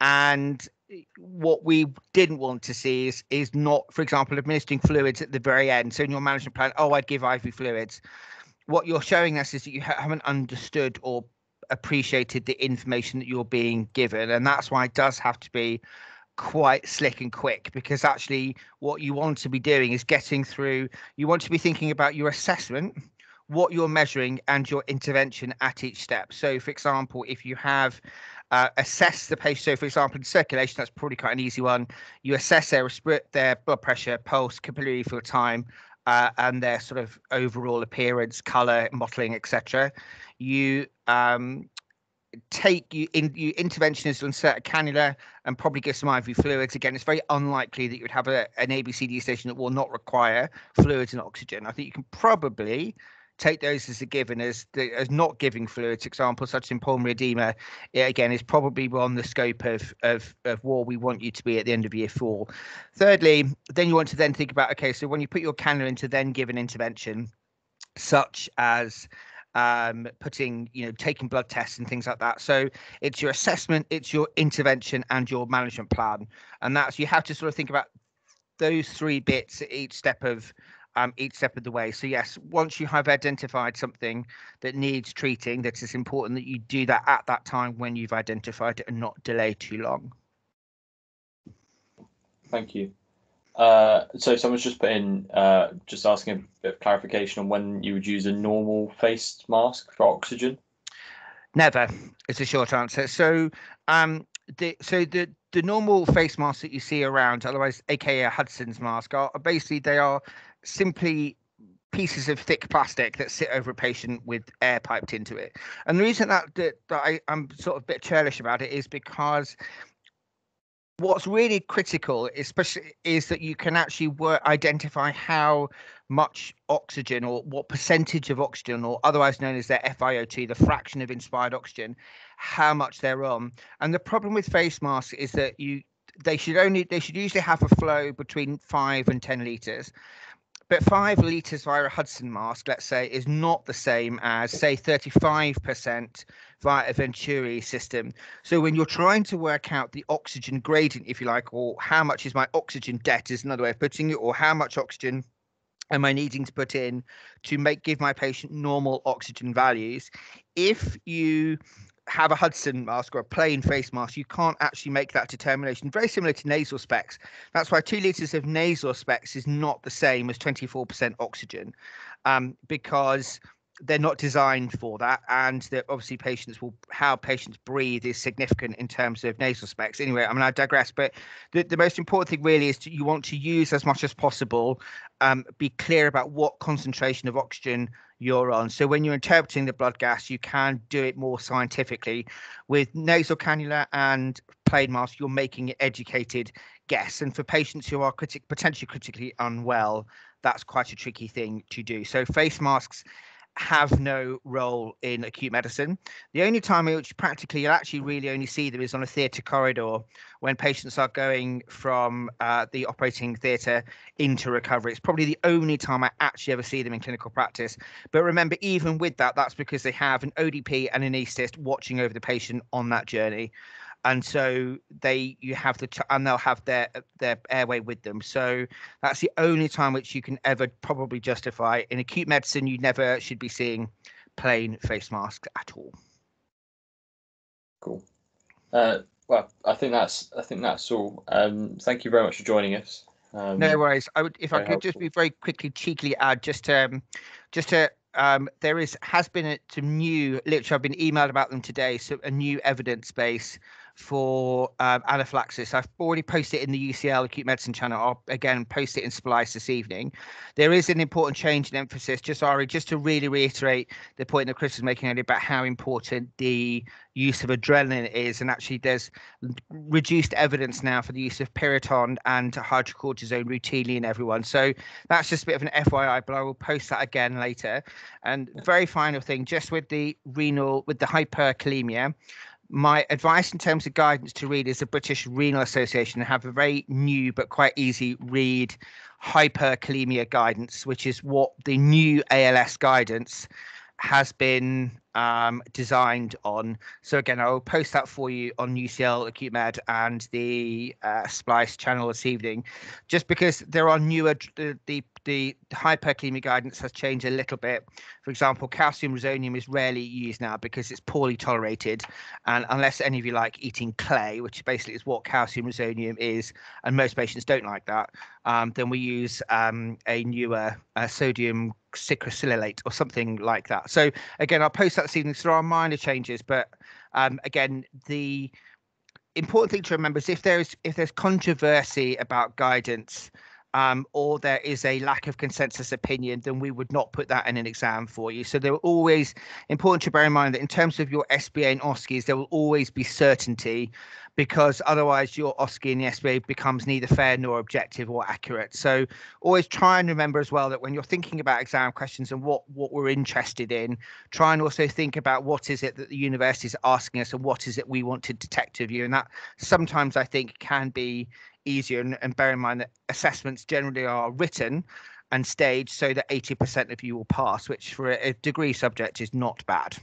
S3: and what we didn't want to see is is not, for example, administering fluids at the very end. So in your management plan, oh, I'd give IV fluids. What you're showing us is that you ha- haven't understood or appreciated the information that you're being given, and that's why it does have to be quite slick and quick because actually what you want to be doing is getting through you want to be thinking about your assessment what you're measuring and your intervention at each step. So for example if you have uh, assess the patient so for example in circulation that's probably quite an easy one. You assess their their blood pressure pulse capillary fill time uh, and their sort of overall appearance color mottling etc you um, take you in you interventionist insert a cannula and probably give some IV fluids. Again, it's very unlikely that you would have a, an ABCD station that will not require fluids and oxygen. I think you can probably take those as a given as as not giving fluids. Examples such as in pulmonary edema, again, is probably on the scope of, of of where we want you to be at the end of year four. Thirdly, then you want to then think about okay, so when you put your cannula into then give an intervention, such as um, putting, you know, taking blood tests and things like that. So it's your assessment, it's your intervention, and your management plan, and that's you have to sort of think about those three bits at each step of um, each step of the way. So yes, once you have identified something that needs treating, that is it's important that you do that at that time when you've identified it and not delay too long.
S1: Thank you. Uh, so someone's just put in, uh, just asking a bit of clarification on when you would use a normal face mask for oxygen.
S3: Never is a short answer. So, um, the so the the normal face masks that you see around, otherwise aka Hudson's mask, are basically they are simply pieces of thick plastic that sit over a patient with air piped into it. And the reason that that, that I, I'm sort of a bit churlish about it is because what's really critical especially is that you can actually work identify how much oxygen or what percentage of oxygen or otherwise known as their FiO2 the fraction of inspired oxygen how much they're on and the problem with face masks is that you they should only they should usually have a flow between 5 and 10 liters but five liters via a Hudson mask, let's say, is not the same as, say, 35% via a Venturi system. So when you're trying to work out the oxygen gradient, if you like, or how much is my oxygen debt, is another way of putting it, or how much oxygen am I needing to put in to make give my patient normal oxygen values? If you have a Hudson mask or a plain face mask, you can't actually make that determination. Very similar to nasal specs. That's why two liters of nasal specs is not the same as 24% oxygen, um, because they're not designed for that, and that obviously patients will how patients breathe is significant in terms of nasal specs. Anyway, I mean I digress, but the, the most important thing really is to, you want to use as much as possible, um, be clear about what concentration of oxygen you're on. So when you're interpreting the blood gas, you can do it more scientifically. With nasal cannula and plain mask, you're making an educated guess. And for patients who are critic, potentially critically unwell, that's quite a tricky thing to do. So face masks have no role in acute medicine. The only time in which practically you'll actually really only see them is on a theatre corridor when patients are going from uh, the operating theatre into recovery. It's probably the only time I actually ever see them in clinical practice. But remember, even with that, that's because they have an ODP and an anaesthetist watching over the patient on that journey and so they you have the and they'll have their their airway with them. So that's the only time which you can ever probably justify in acute medicine you never should be seeing plain face masks at all.
S1: Cool. Uh, well i think that's i think that's all. Um, thank you very much for joining us.
S3: Um, no worries. I would if i could helpful. just be very quickly cheekily add just um just to um, there is has been a, some new literally I've been emailed about them today. So a new evidence base for um, anaphylaxis. I've already posted it in the UCL acute medicine channel. I'll again post it in Splice this evening. There is an important change in emphasis. Just Ari, just to really reiterate the point that Chris was making earlier about how important the use of adrenaline is, and actually there's reduced evidence now for the use of Piriton and hydrocortisone routinely in everyone. So that's just a bit of an FYI, but I will post that again later. And very final thing, just with the renal, with the hyperkalemia my advice in terms of guidance to read is the British Renal Association have a very new but quite easy read hyperkalemia guidance, which is what the new ALS guidance has been um, designed on. So again, I will post that for you on UCL Acute Med and the uh, Splice channel this evening, just because there are newer the, the the hyperkalemia guidance has changed a little bit. For example, calcium resonium is rarely used now because it's poorly tolerated, and unless any of you like eating clay, which basically is what calcium resonium is, and most patients don't like that, um, then we use um, a newer uh, sodium cyclosilylate or something like that. So again, I'll post that this evening. So there are minor changes, but um, again, the important thing to remember is if there's if there's controversy about guidance um, or there is a lack of consensus opinion, then we would not put that in an exam for you. So they're always important to bear in mind that in terms of your SBA and OSCEs, there will always be certainty because otherwise your OSCE and the SBA becomes neither fair nor objective or accurate. So always try and remember as well that when you're thinking about exam questions and what, what we're interested in, try and also think about what is it that the university is asking us and what is it we want to detect of you. And that sometimes I think can be easier. And, and bear in mind that assessments generally are written and staged so that 80% of you will pass, which for a, degree subject is not bad.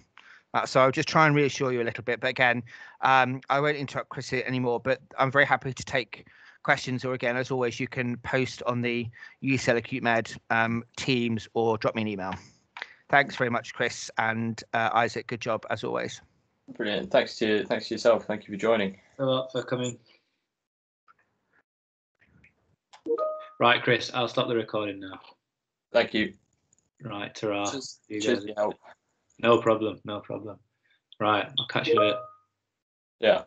S3: Uh, so I'll just try and reassure you a little bit. But again, um, I won't interrupt Chris anymore, but I'm very happy to take questions. Or again, as always, you can post on the UCL Acute Med um, Teams or drop me an email. Thanks very much, Chris and uh, Isaac. Good job as always.
S1: Brilliant. Thanks to thanks to yourself. Thank you for joining.
S2: a lot for coming. Right, Chris, I'll stop the recording now.
S1: Thank you.
S2: Right, ta
S1: Cheers.
S2: No problem, no problem. Right, I'll catch you later.
S1: Yeah.